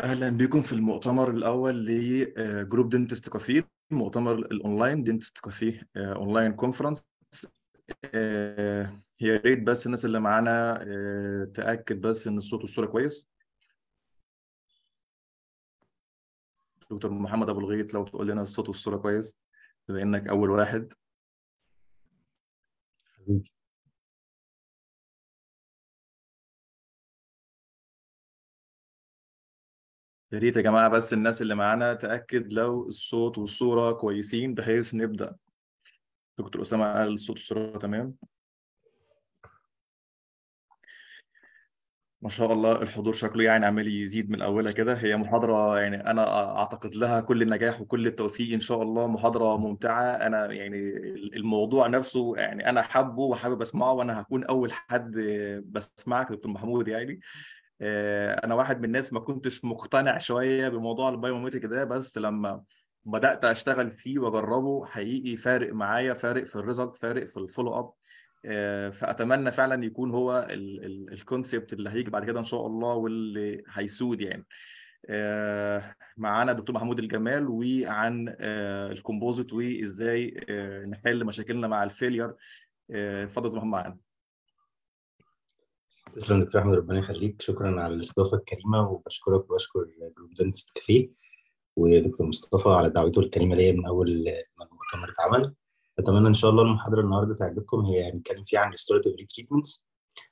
أهلا بكم في المؤتمر الأول ل group Dentist Cafe المؤتمر ال online Dentist Cafe online conference يا ريت بس الناس اللي معانا آه، تأكد بس إن الصوت والصورة كويس. دكتور محمد أبو الغيط لو تقول لنا الصوت والصورة كويس بما إنك أول واحد. يا ريت يا جماعة بس الناس اللي معانا تأكد لو الصوت والصورة كويسين بحيث نبدأ. دكتور أسامة قال الصوت والصورة تمام؟ ما شاء الله الحضور شكله يعني عمال يزيد من أولها كده. هي محاضرة يعني أنا أعتقد لها كل النجاح وكل التوفيق إن شاء الله. محاضرة ممتعة. أنا يعني الموضوع نفسه يعني أنا حابه وحابب أسمعه وأنا هكون أول حد بسمعك دكتور محمود يعني. أنا واحد من الناس ما كنتش مقتنع شوية بموضوع ال biomimetic ده بس لما بدأت أشتغل فيه وأجربه حقيقي فارق معايا فارق في ال result فارق في ال follow up آه، فأتمنى فعلا يكون هو ال concept اللي هيجي بعد كده إن شاء الله واللي هيسود يعني. آه، معانا دكتور محمود الجمال وعن ال composite وإزاي نحل مشاكلنا مع ال failure اتفضل دكتور معانا. تسلم دكتور احمد ربنا يخليك. شكرا على الاستضافة الكريمة وبشكرك وبشكر group Dentist Cafe ودكتور مصطفى على دعوته الكريمة ليا من أول ما المؤتمر اتعمل. أتمنى إن شاء الله المحاضرة النهارده تعجبكم. هي هنتكلم فيها عن restorative retreatments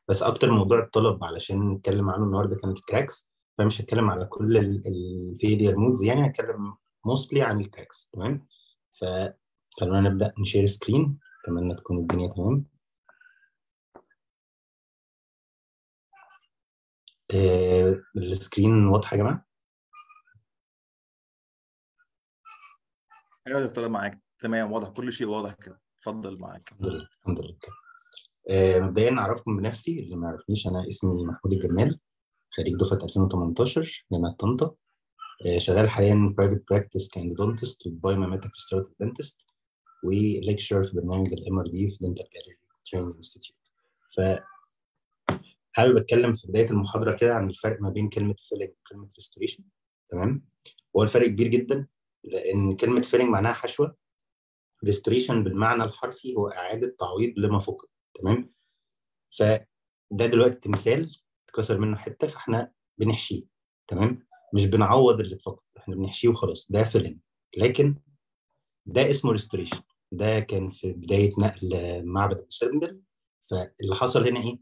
بس أكتر موضوع الطلب علشان نتكلم عنه النهارده كانت ال cracks فمش هتكلم على كل ال failure modes يعني هتكلم mostly عن ال cracks تمام؟ فخلونا نبدأ ن share screen أتمنى تكون الدنيا تمام. آه، ال screen واضحة يا جماعة؟ أيوه يا دكتور معاك. تمام واضح. كل شيء واضح كده. اتفضل معاك. الحمد لله الحمد لله. آه، مبدئيا أعرفكم بنفسي اللي ما يعرفنيش أنا اسمي محمود الجمال خريج دفعة 2018 جامعة طنطا. آه، شغال حاليا private practice ك endodontist و biomimetic restorative dentist و lecturer في برنامج ال MRD في Dental Gallery Training Institute حابب أتكلم في بداية المحاضرة كده عن الفرق ما بين كلمة filling وكلمه restoration تمام؟ هو الفرق كبير جدا لأن كلمة filling معناها حشوة. restoration بالمعنى الحرفي هو إعادة تعويض لما فقد. تمام؟ فده دلوقتي تمثال اتكسر منه حتة فإحنا بنحشيه. تمام؟ مش بنعوض اللي اتفقد إحنا بنحشيه وخلاص. ده filling لكن ده اسمه restoration ده كان في بداية نقل معبد أبو فاللي حصل هنا إيه؟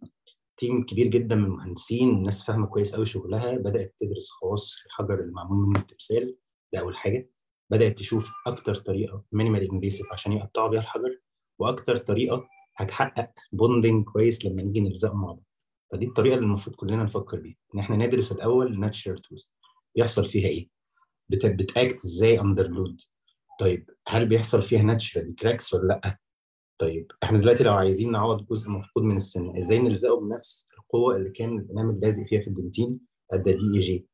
team كبير جدا من المهندسين الناس فاهمة كويس قوي شغلها بدأت تدرس خواص الحجر اللي معمول منه التمثال ده أول حاجة. بدأت تشوف أكتر طريقة minimal invasive عشان يقطعوا بيها الحجر وأكتر طريقة هتحقق bonding كويس لما نيجي نلزقه مع بعض. فدي الطريقة اللي المفروض كلنا نفكر بيها إن إحنا ندرس الأول natural tooth بيحصل فيها إيه؟ بت act إزاي under load طيب هل بيحصل فيها natural cracks ولا لأ؟ طيب إحنا دلوقتي لو عايزين نعوض جزء مفقود من السن إزاي نلزقه بنفس القوة اللي كان ال enamel لازق فيها في ال dentin قد ال DEJ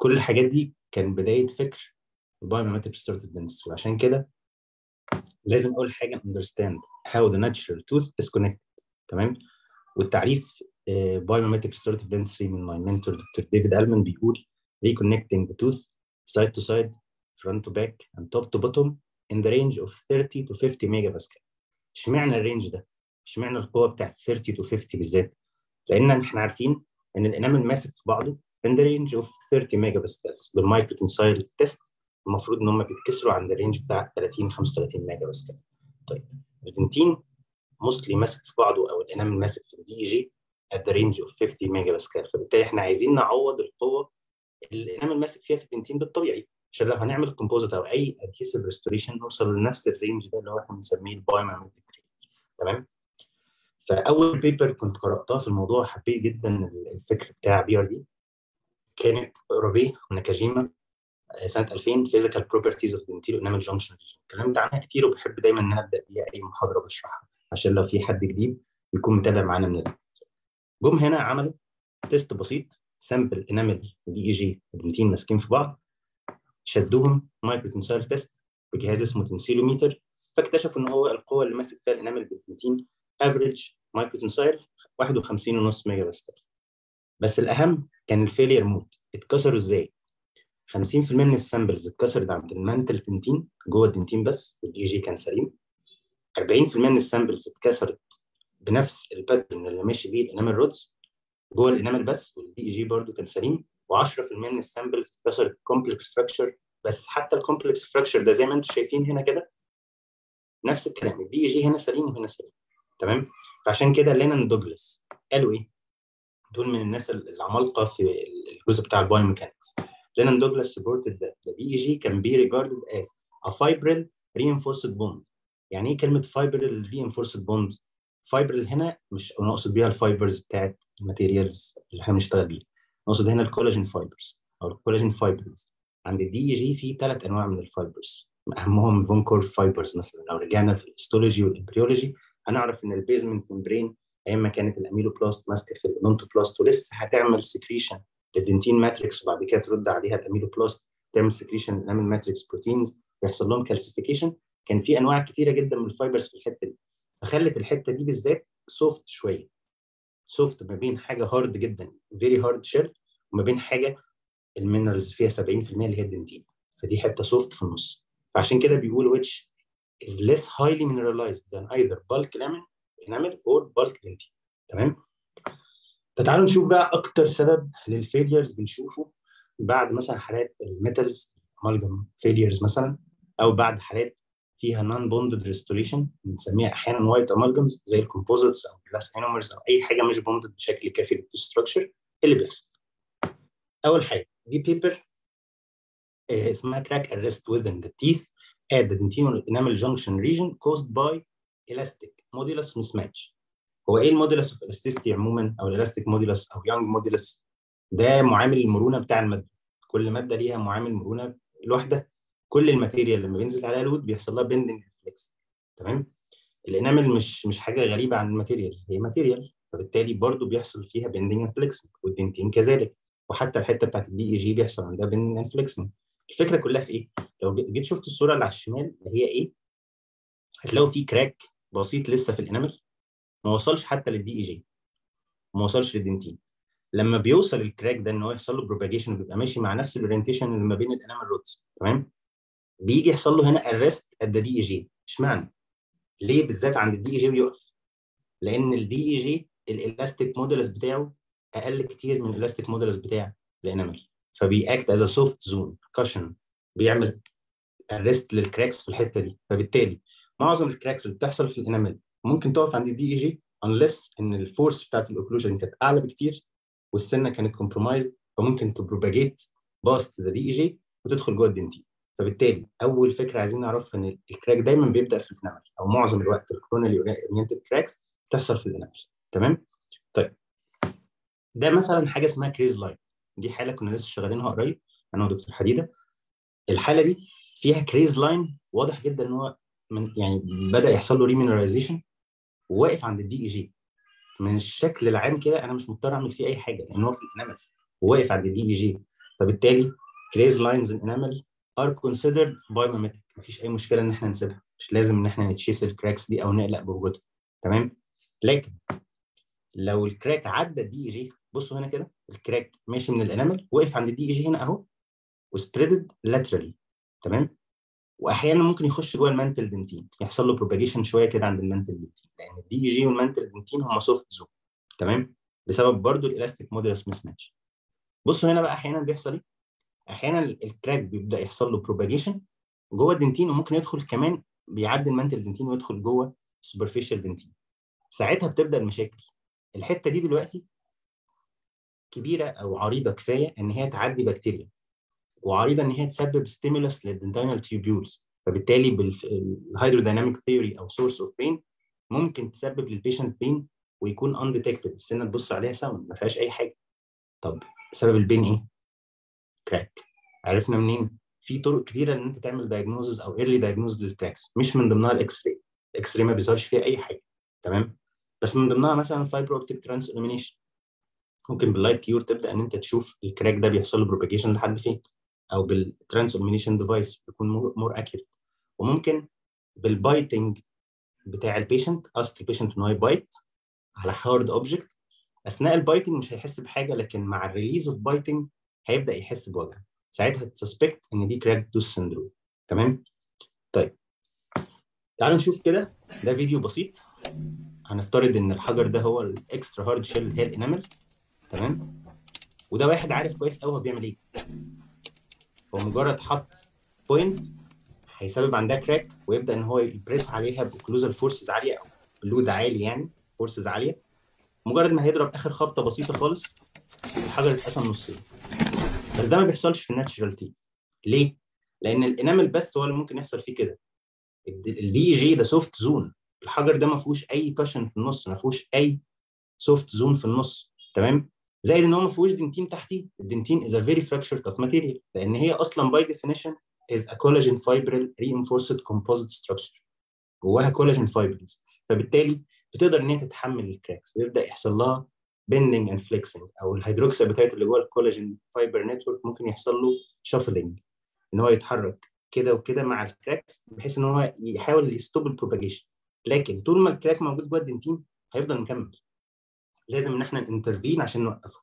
كل الحاجات دي كان بداية فكر ال biomimetic restorative dentistry وعشان كده لازم أول حاجة understand how the natural tooth is connected تمام؟ والتعريف biomimetic restorative dentistry من my mentor دكتور David Alleman بيقول reconnecting the tooth side to side front to back and top to bottom in the range of 30 to 50 megapascal اشمعنى ال range ده؟ اشمعنى القوة بتاعت 30 to 50 بالذات؟ لأن إحنا عارفين إن ال enamel ماسك في بعضه in the range of 30 megapascals بال micro tensile test المفروض إن هم بيتكسروا عند ال range بتاع 30 35 megapascal. طيب ال dentin mostly ماسك في بعضه أو ال enamel ماسك في ال DEJ at the range of 50 megapascal فبالتالي إحنا عايزين نعوض القوة اللي ال enamel ماسك فيها في ال dentin بالطبيعي عشان لو هنعمل composite أو أي adhesive restoration نوصل لنفس ال range ده اللي هو إحنا بنسميه ال biomimetic تمام؟ فأول paper كنت قرأتها في الموضوع حبيت جدا الفكر بتاع BRD كانت Urabe و Nakajima سنة 2000 physical properties of dentin enamel junction region اتكلمت عنها كتير وبحب دايما إن أنا أبدأ بيها أي محاضرة بشرحها عشان لو في حد جديد يكون متابع معانا من الأول. جم هنا عملوا تيست بسيط sample enamel و DEJ ال dentin ماسكين في بعض. شدوهم micro tensile test بجهاز اسمه tensilometer فاكتشفوا إن هو القوة اللي ماسك فيها ال enamel بال dentin average micro tensile 51.5 ميجا باسكال. بس الأهم كان ال failure mode اتكسروا إزاي؟ 50% من ال samples اتكسرت عند ال mantle dentin جوه ال dentin بس وال DEJ كان سليم. 40% من ال samples اتكسرت بنفس ال pattern اللي ماشي بيه ال enamel rods جوه ال enamel بس وال DEJ برضه كان سليم. و10% من ال samples اتكسرت complex fracture بس حتى ال complex fracture ده زي ما أنتم شايفين هنا كده نفس الكلام. ال DEJ هنا سليم وهنا سليم. تمام؟ فعشان كده Lin and Douglas قالوا إيه؟ دول من الناس العمالقة في الجزء بتاع ال biomechanics. Lin and Douglas supported that. The DEJ can be regarded as a fibril reinforced bond. يعني إيه كلمة fibril reinforced bond fibril هنا مش نقصد بيها ال fibers بتاعت ال materials اللي إحنا بنشتغل بيها نقصد هنا ال collagen fibers أو ال collagen fibers. عند ال DEJ في ثلاث أنواع من ال fibers. أهمهم von Korff fibers مثلا. لو رجعنا في ال histology وال embryology هنعرف إن ال basement membrane أيام ما كانت ال ameloblast ماسكة في ال odontoblast ولسه هتعمل secretion لل dentin matrix وبعد كده ترد عليها ال ameloblast تعمل secretion لل enamel matrix proteins ويحصل لهم calcification كان في أنواع كتيرة جدا من ال fibers في الحتة دي. فخلت الحتة دي بالذات soft شوية. soft ما بين حاجة hard جدا very hard shell وما بين حاجة ال minerals فيها 70% اللي هي ال dentin. فدي حتة soft في النص. فعشان كده بيقول which is less highly mineralized than either bulk enamel or bulk dentin تمام؟ فتعالوا نشوف بقى أكتر سبب لل failures بنشوفه بعد مثلا حالات ال metals amalgam fillers مثلا أو بعد حالات فيها non bonded restoration بنسميها أحيانا white amalgams زي ال composites أو glass ionomers أو أي حاجة مش bonded بشكل كافي لل structure اللي بيحصل؟ أول حاجة دي paper اسمها crack arrest within the teeth at the dentinal enamel junction region caused by elastic modulus mismatch. هو إيه ال modulus of elasticity عموما أو ال elastic modulus أو Young modulus ده معامل المرونة بتاع المادة. كل مادة ليها معامل مرونة لوحدها. كل ال material لما بينزل عليها load بيحصل لها bending or flex تمام؟ ال enamel مش مش حاجة غريبة عن ال materials هي material فبالتالي برضو بيحصل فيها bending or flex وال dentin كذلك. وحتى الحتة بتاعت ال DEJ بيحصل عندها bending or flexing الفكرة كلها في إيه؟ لو جيت شفت الصورة اللي على الشمال اللي هي إيه؟ هتلاقوا في crack بسيط لسه في ال enamel ما وصلش حتى لل DEJ ما وصلش لل dentin. لما بيوصل ال crack ده إن هو يحصل له propagation بيبقى ماشي مع نفس ال orientation اللي ما بين ال enamel rods تمام؟ بيجي يحصل له هنا arrest at the DEJ اشمعنى؟ ليه بالذات عند ال DEJ بيقف؟ لأن ال DEJ ال elastic modulus بتاعه أقل كتير من ال elastic modulus بتاع ال enamel فبي act as soft zone cushion بيعمل arrest لل cracks في الحتة دي. فبالتالي معظم ال cracks اللي بتحصل في ال enamel ممكن تقف عند ال DEJ unless إن ال force بتاعت ال occlusion كانت أعلى بكتير والسنة كانت compromised فممكن ت propagate past the DEJ وتدخل جوه ال dentin. فبالتالي أول فكرة عايزين نعرفها إن ال crack دايما بيبدأ في ال enamel أو معظم الوقت ال coronally oriented cracks بتحصل في ال enamel تمام؟ طيب. ده مثلا حاجة اسمها craze line دي حالة كنا لسه شغالينها قريب أنا ودكتور حديدة. الحالة دي فيها craze line واضح جدا إن هو من يعني بدأ يحصل له remineralization وواقف عند ال DEJ من الشكل العام كده أنا مش مضطر أعمل فيه أي حاجة لأن هو في ال enamel وواقف عند ال DEJ فبالتالي craze lines in enamel are considered biomimetic مفيش أي مشكلة إن إحنا نسيبها. مش لازم إن إحنا ن chase ال cracks دي أو نقلق بوجودها. تمام؟ لكن لو ال crack عدى ال DEJ بصوا هنا كده ال crack ماشي من ال enamel وقف عند ال DEJ هنا أهو و spreaded laterally تمام؟ واحيانا ممكن يخش جوه ال mantle dentin. يحصل له propagation شوية كده عند ال mantle dentin. لأن ال DEJ وال mantle dentin هم soft zone تمام؟ بسبب برضو ال elastic modulus mismatch بصوا هنا بقى أحيانا بيحصل إيه؟ أحيانا ال crack بيبدأ يحصل له propagation جوه ال dentin وممكن يدخل كمان بيعدي ال mantle dentin ويدخل جوه ال superficial dentin ساعتها بتبدأ المشاكل. الحتة دي دلوقتي كبيرة أو عريضة كفاية إن هي تعدي بكتيريا وعريضة إن هي تسبب stimulus لل dentinal tubules فبالتالي بال hydrodynamic theory أو source of pain ممكن تسبب لل patient pain ويكون undetected السنة تبص عليها sound ما فيهاش أي حاجة. طب سبب ال pain إيه؟ crack عرفنا منين؟ في طرق كتيرة إن أنت تعمل diagnosis أو early diagnose لل cracks مش من ضمنها ال X-ray ال X-ray ما بيظهرش فيها أي حاجة. تمام؟ بس من ضمنها مثلا fiber optic transillumination ممكن بال light cure تبدأ إن أنت تشوف ال crack ده بيحصل له propagation لحد فين؟ أو بال transillumination device بيكون more accurate وممكن بال biting بتاع ال patient ask ال patient ان هو ي bite على hard object أثناء ال biting مش هيحس بحاجة لكن مع ال release of biting هيبدأ يحس بوجع. ساعتها ت suspect إن دي cracked tooth syndrome تمام؟ طيب. تعالوا نشوف كده. ده فيديو بسيط. هنفترض إن الحجر ده هو ال extra hard shell اللي هي ال enamel تمام؟ وده واحد عارف كويس قوي هو بيعمل إيه. هو مجرد حط point هيسبب عندها crack ويبدأ إن هو ي press عليها ب occlusal forces عالية أو load عالي يعني forces عالية. مجرد ما هيضرب آخر خبطة بسيطة خالص الحجر اتقسم نصين. بس ده ما بيحصلش في ال natural teeth ليه؟ لأن ال enamel بس هو اللي ممكن يحصل فيه كده. ال DEJ ده soft zone الحجر ده ما فيهوش أي cushion في النص ما فيهوش أي soft zone في النص. تمام؟ زائد إن هو ما فيهوش dentin تحتيه. ال dentin is a very fracture tough material. لأن هي أصلا by definition is a collagen fibril reinforced composite structure. جواها collagen fibers فبالتالي بتقدر إن هي تتحمل ال cracks ويبدا يحصل لها bending and flexing أو ال hydroxyapatite بتاعته اللي جوه ال collagen fiber network ممكن يحصل له shuffling إن هو يتحرك كده وكده مع ال cracks بحيث إن هو يحاول ي stop ال propagation لكن طول ما ال crack موجود جوه ال dentin هيفضل مكمل. لازم إن إحنا intervene عشان نوقفه.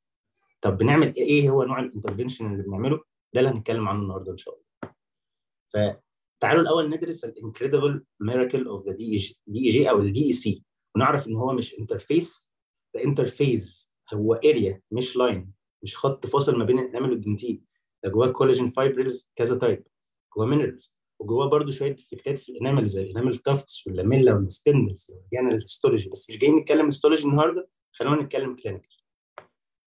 طب بنعمل إيه؟ هو نوع ال intervention اللي بنعمله؟ ده اللي هنتكلم عنه النهارده إن شاء الله. فتعالوا الأول ندرس ال incredible miracle of the DEJ أو ال DEC ونعرف إن هو مش interface ده interphase هو area مش line مش خط فاصل ما بين ال enamel وال dentin. ده جواه collagen fibers كذا type جواه minerals وجواه برضه شوية defect ات في ال enamel زي ال enamel tufts وال lamella وال spindles لو رجعنا لل histology بس مش جايين نتكلم histology النهارده خلونا نتكلم clinical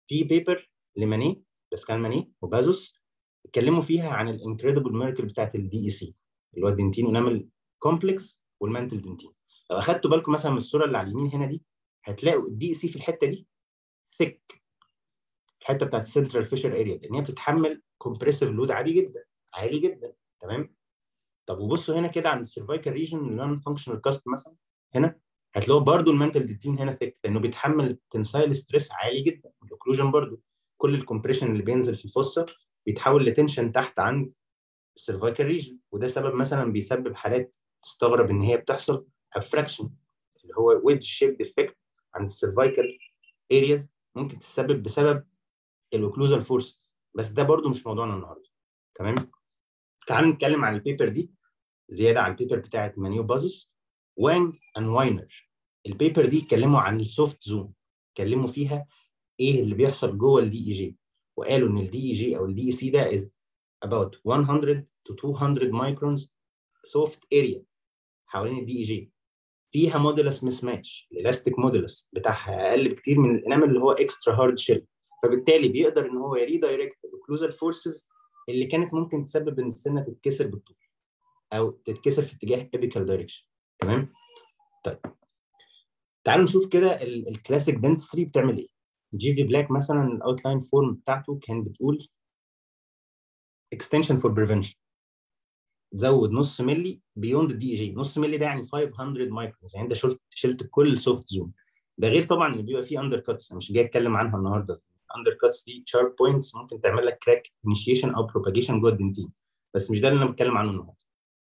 في paper لماني باسكال ماني وبازوس اتكلموا فيها عن ال incredible miracle بتاعت ال DEC اللي هو ال dentin enamel complex وال mantle dentin لو أخدتوا بالكم مثلا من الصورة اللي على اليمين هنا دي هتلاقوا ال DEC في الحتة دي thick الحتة بتاعت ال central fissure area لأن هي بتتحمل compressive load عادي جدا عالي جدا. تمام؟ طب وبصوا هنا كده عند ال cervical region ال non functional cusp مثلا. هنا هتلاقوا برضو ال mantle dentin هنا thick لأنه بيتحمل tensile stress عالي جدا. ال occlusion برضو. كل ال compression اللي بينزل في ال fossa بيتحول ل tension تحت عند ال cervical region وده سبب مثلا بيسبب حالات تستغرب إن هي بتحصل. abfraction اللي هو wedge shape defect عند ال cervical areas ممكن تسبب بسبب ال occlusal force بس ده برضو مش موضوعنا النهارده. تمام؟ تعالوا نتكلم عن ال paper دي زيادة عن ال paper بتاعت ماني وبازوس Wang and Weiner ال paper دي اتكلموا عن ال soft zone اتكلموا فيها إيه اللي بيحصل جوه ال DEJ وقالوا إن ال DEJ أو ال DEC ده is about 100 to 200 microns soft area حوالين ال DEJ فيها modulus mismatch ال elastic modulus بتاعها أقل بكتير من ال enamel اللي هو extra hard shell فبالتالي بيقدر إن هو ي redirect ال occlusal forces اللي كانت ممكن تسبب إن السنة تتكسر بالطول أو تتكسر في اتجاه apical direction تمام؟ طيب. تعالوا نشوف كده ال classic dentistry بتعمل إيه. G.V. Black مثلا ال outline form بتاعته كان بتقول extension for prevention. زود نص ملي beyond ال DEJ نص ملي ده يعني 500 microns يعني انت شلت شلت كل soft zone ده غير طبعا اللي بيبقى فيه undercuts أنا مش جاي أتكلم عنها النهارده. undercuts دي sharp points ممكن تعمل لك crack initiation أو propagation جوه ال dentin. بس مش ده اللي أنا بتكلم عنه النهارده.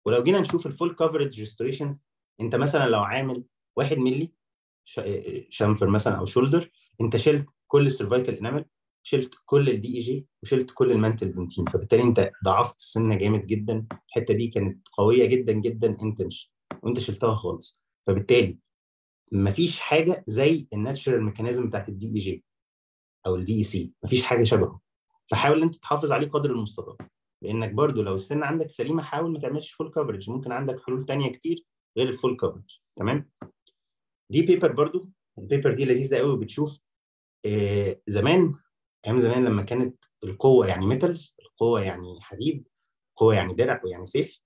ولو جينا نشوف ال full coverage restorations أنت مثلا لو عامل 1 ملي chamfer مثلا أو shoulder أنت شلت كل ال cervical enamel شلت كل ال DEJ وشلت كل ال mantle dentin فبالتالي انت ضعفت السنة جامد جدا. الحتة دي كانت قوية جدا جدا. انت وانت شلتها خالص. فبالتالي مفيش حاجة زي ال natural mechanism بتاعت ال DEJ أو ال DEC مفيش حاجة شبهه. فحاول انت تحافظ عليه قدر المستطاع. لأنك برضو لو السنة عندك سليمة حاول ما تعملش full coverage ممكن عندك حلول تانية كتير غير ال full coverage تمام؟ دي paper برضو. ال paper دي لذيذة قوي. بتشوف آه زمان أيام زمان لما كانت القوة يعني metals القوة يعني حديد القوة يعني درع ويعني سيف.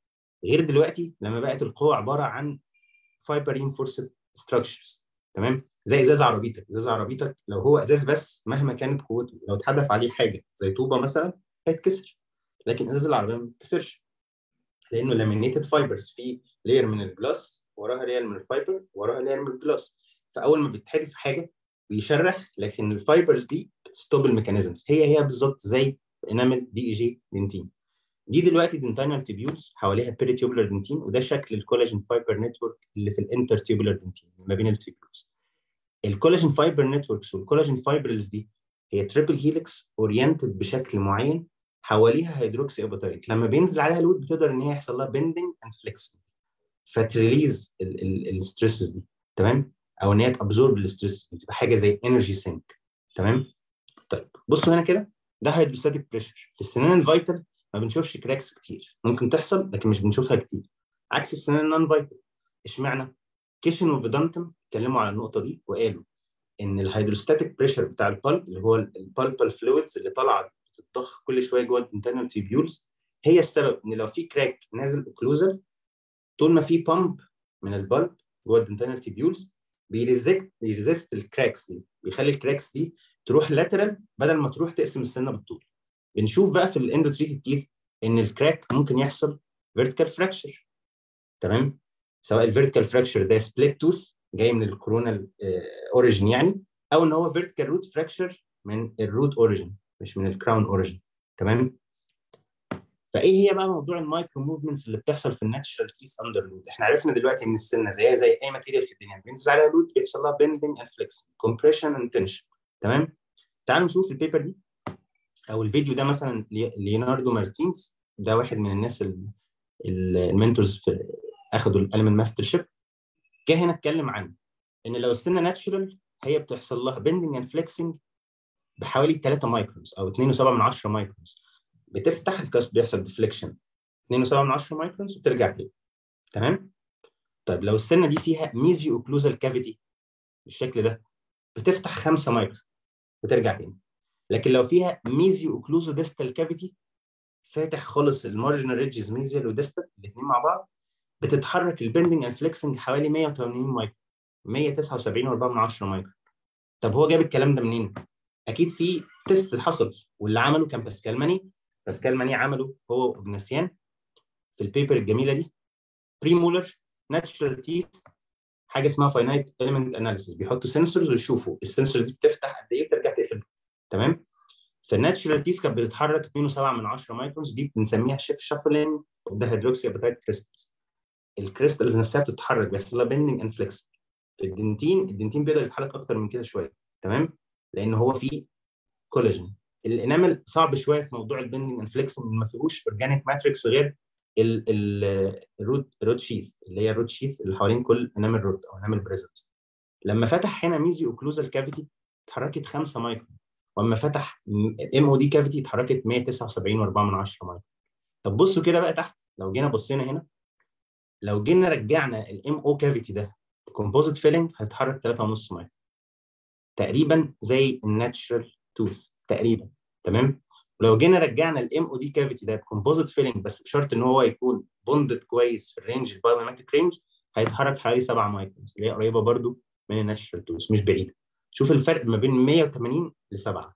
غير دلوقتي لما بقت القوة عبارة عن fiber reinforced structures تمام؟ زي إزاز عربيتك إزاز عربيتك لو هو إزاز بس مهما كانت قوته لو اتحدف عليه حاجة زي طوبة مثلا هيتكسر لكن إزاز العربية ما بيتكسرش لأنه laminated fibers في layer من ال glass وراها layer من ال fiber وراها layer من ال glass فأول ما بيتحدف حاجة بيشرخ لكن ال fibers دي بت stop ال mechanisms. هي هي بالظبط زي enamel DEJ dentin دي دلوقتي dentinal tubules حواليها peritubular dentin وده شكل ال collagen fiber network اللي في ال intertubular dentin ما بين ال tubules ال collagen fiber networks وال collagen fibrils دي هي triple helix oriented بشكل معين حواليها hydroxyapatite لما بينزل عليها load بتقدر إن هي يحصل لها bending and flexing فت release ال stresses دي. تمام؟ أو إن هي ت absorb ال stress تبقى حاجة زي energy sink تمام؟ طيب بصوا هنا كده ده hydrostatic pressure في السنان ال vital ما بنشوفش cracks كتير. ممكن تحصل لكن مش بنشوفها كتير. عكس السنان ال non vital اشمعنى كيشن وفيدانتم اتكلموا على النقطة دي وقالوا إن ال hydrostatic pressure بتاع ال pulp اللي هو ال pulpal fluids اللي طالعة بتتضخ كل شوية جوه ال dentinal tubules هي السبب إن لو في crack نازل occlusal طول ما في pump من ال pulp جوه الانترنال تيبيولز بيريزكت بيريزست الكراكس دي بيخلي الكراكس دي تروح لاترال بدل ما تروح تقسم السنة بالطول. بنشوف بقى في ال endo-treated teeth إن ال crack ممكن يحصل vertical fracture تمام؟ سواء ال vertical fracture ده split tooth جاي من ال coronal origin يعني أو إن هو vertical root fracture من ال root origin مش من ال crown origin تمام؟ فإيه هي بقى موضوع ال micro movements اللي بتحصل في ال natural teeth under load إحنا عرفنا دلوقتي إن السنة زيها زي أي material في الدنيا بينزل عليها load بيحصل لها bending and flex compression and tension تمام؟ تعالوا نشوف ال paper دي أو الفيديو ده مثلا ليوناردو مارتينز. ده واحد من الناس ال mentors في اخذوا الالمنت mastership جه هنا اتكلم عن إن لو السنة natural هي بتحصل لها bending and flexing بحوالي 3 microns أو 2.7 من 10 microns بتفتح ال cusp بيحصل deflection 2.7 من 10 microns وترجع تاني. تمام؟ طيب لو السنة دي فيها mesio-occlusal cavity بالشكل ده بتفتح 5 مايكرون وترجع تاني. لكن لو فيها mesio-occluso-distal cavity فاتح خالص ال marginal ridges mesial و distal الاثنين مع بعض بتتحرك ال bending and flexing حوالي 180 مايكرون 179 و4 من 10 مايكرون طب هو جاب الكلام ده منين؟ أكيد في test حصل واللي عمله كان باسكال ماني. باسكال ماني عمله هو و Oganesyan في ال paper الجميلة دي. premolar natural teeth حاجة اسمها finite element analysis بيحطوا sensors ويشوفوا ال sensors دي بتفتح قد إيه وترجع تقفل. تمام؟ فال natural teeth كانت بتتحرك 2.7 من 10 microns دي بنسميها shift shuffling of the hydroxyapatite crystals ال crystals نفسها بتتحرك بيحصل لها bending and flex في ال dentin ال dentin بيقدر يتحرك أكتر من كده شوية. تمام؟ لأن هو فيه كولاجين ال enamel صعب شوية في موضوع ال bending and flexing ما فيهوش organic matrix غير ال rod rod sheath اللي هي ال rod sheath اللي حوالين كل enamel rod أو enamel prism لما فتح هنا mesio-occlusal cavity اتحركت 5 مايكرون واما فتح MOD cavity اتحركت 179.4 من 10 مايكرون طب بصوا كده بقى تحت لو جينا بصينا هنا لو جينا رجعنا ال MO cavity ده composite filling هيتحرك 3.5 مايكرون تقريبا زي ال natural tooth تقريبا تمام؟ ولو جينا رجعنا ال MOD cavity ده ب composite filling بس بشرط إن هو يكون bonded كويس في ال range ال biomimetic range هيتحرك حوالي 7 مايكرون اللي هي قريبة برده من ال natural tooth مش بعيدة. شوف الفرق ما بين 180 ل 7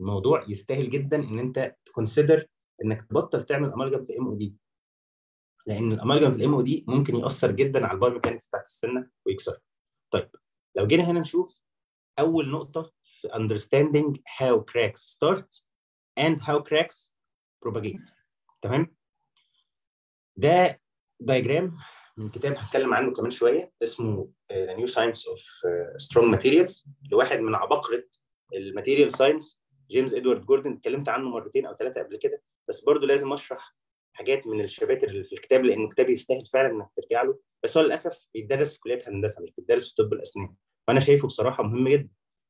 الموضوع يستاهل جدا إن أنت ت consider إنك تبطل تعمل amalgam في MOD لأن ال amalgam في ال MOD ممكن يأثر جدا على ال biomechanics بتاعت السنة ويكسرها طيب لو جينا هنا نشوف أول نقطة understanding how cracks start and how cracks propagate. تمام؟ ده diagram من كتاب هتكلم عنه كمان شوية. اسمه The New Science of Strong Materials. لواحد من عباقرة ال material science جيمس إدوارد جوردن. اتكلمت عنه مرتين أو ثلاثة قبل كده. بس برضه لازم أشرح حاجات من ال chapters اللي في الكتاب لأن الكتاب يستاهل فعلا إنك ترجع له. بس هو للأسف بيدرس في كلية هندسة مش بيدرس في طب الأسنان. وأنا شايفه بصراحة مهم جدا.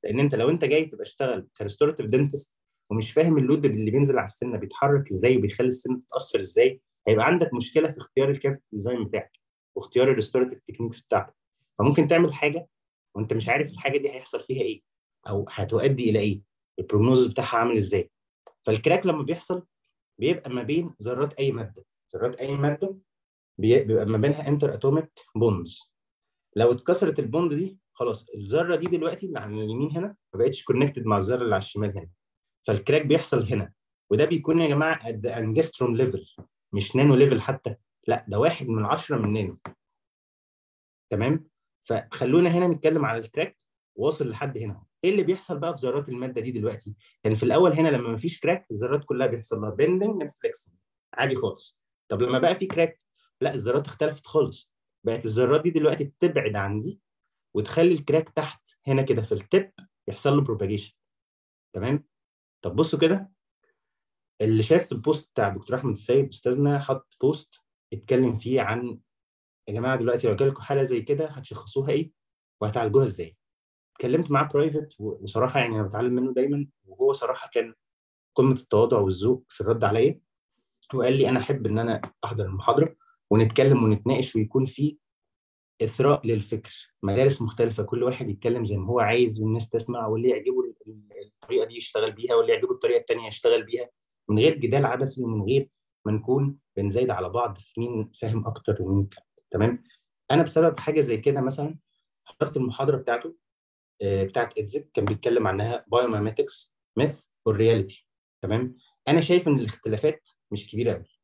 لأن انت لو انت جاي تبقى اشتغل ك restorative dentist ومش فاهم ال load اللي بينزل على السنة بيتحرك إزاي وبيخلي السنة تتأثر إزاي هيبقى عندك مشكلة في اختيار ال cavity design بتاعك واختيار ال restorative techniques بتاعتك. فممكن تعمل حاجة وانت مش عارف الحاجة دي هيحصل فيها إيه أو هتؤدي إلى إيه ال prognosis بتاعها عامل إزاي. فال crack لما بيحصل بيبقى ما بين ذرات أي مادة. ذرات أي مادة بيبقى ما بينها interatomic bonds لو اتكسرت ال bond دي خلاص الذرة دي دلوقتي اللي على اليمين هنا ما بقتش connected مع الذرة اللي على الشمال هنا. فال crack بيحصل هنا وده بيكون يا جماعة قد angstrom level مش nano level حتى لا ده واحد من عشرة من نانو تمام؟ فخلونا هنا نتكلم على ال crack واصل لحد هنا. إيه اللي بيحصل بقى في ذرات المادة دي دلوقتي؟ يعني في الأول هنا لما ما فيش crack الذرات كلها بيحصل لها bending and flexing عادي خالص. طب لما بقى في crack لا الذرات اختلفت خالص. بقت الذرات دي دلوقتي بتبعد عن دي وتخلي ال crack تحت هنا كده في ال tip يحصل له propagation تمام؟ طب بصوا كده. اللي شاف ال post بتاع دكتور أحمد السيد أستاذنا حط post اتكلم فيه عن يا جماعة دلوقتي لو جالكم حالة زي كده هتشخصوها إيه؟ وهتعالجوها إزاي؟ اتكلمت معاه برايفت وصراحة يعني أنا بتعلم منه دايما. وهو صراحة كان قمة التواضع والذوق في الرد عليا. وقال لي أنا أحب إن أنا أحضر المحاضرة ونتكلم ونتناقش ويكون في إثراء للفكر. مدارس مختلفة كل واحد يتكلم زي ما هو عايز والناس تسمع واللي يعجبه الطريقة دي يشتغل بيها واللي يعجبه الطريقة الثانية يشتغل بيها. من غير جدال عبثي ومن غير ما نكون بنزايد على بعض في مين فاهم أكتر ومين تمام؟ أنا بسبب حاجة زي كده مثلا حضرت المحاضرة بتاعته بتاعت ادزك كان بيتكلم عنها biomimetics myth وال reality تمام؟ أنا شايف إن الاختلافات مش كبيرة قوي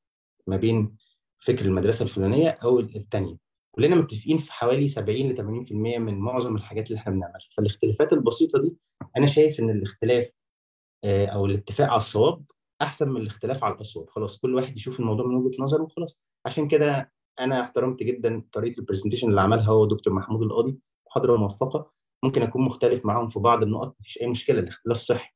ما بين فكر المدرسة الفلانية أو الثانية كلنا متفقين في حوالي 70 ل 80% من معظم الحاجات اللي إحنا بنعملها. فالاختلافات البسيطة دي أنا شايف إن الاختلاف أو الاتفاق على الصواب أحسن من الاختلاف على الأصوب خلاص كل واحد يشوف الموضوع من وجهة نظره وخلاص. عشان كده أنا احترمت جدا طريقة ال presentation اللي عملها هو دكتور محمود القاضي محاضرة موفقة. ممكن أكون مختلف معاهم في بعض النقط مفيش أي مشكلة. الاختلاف صحي.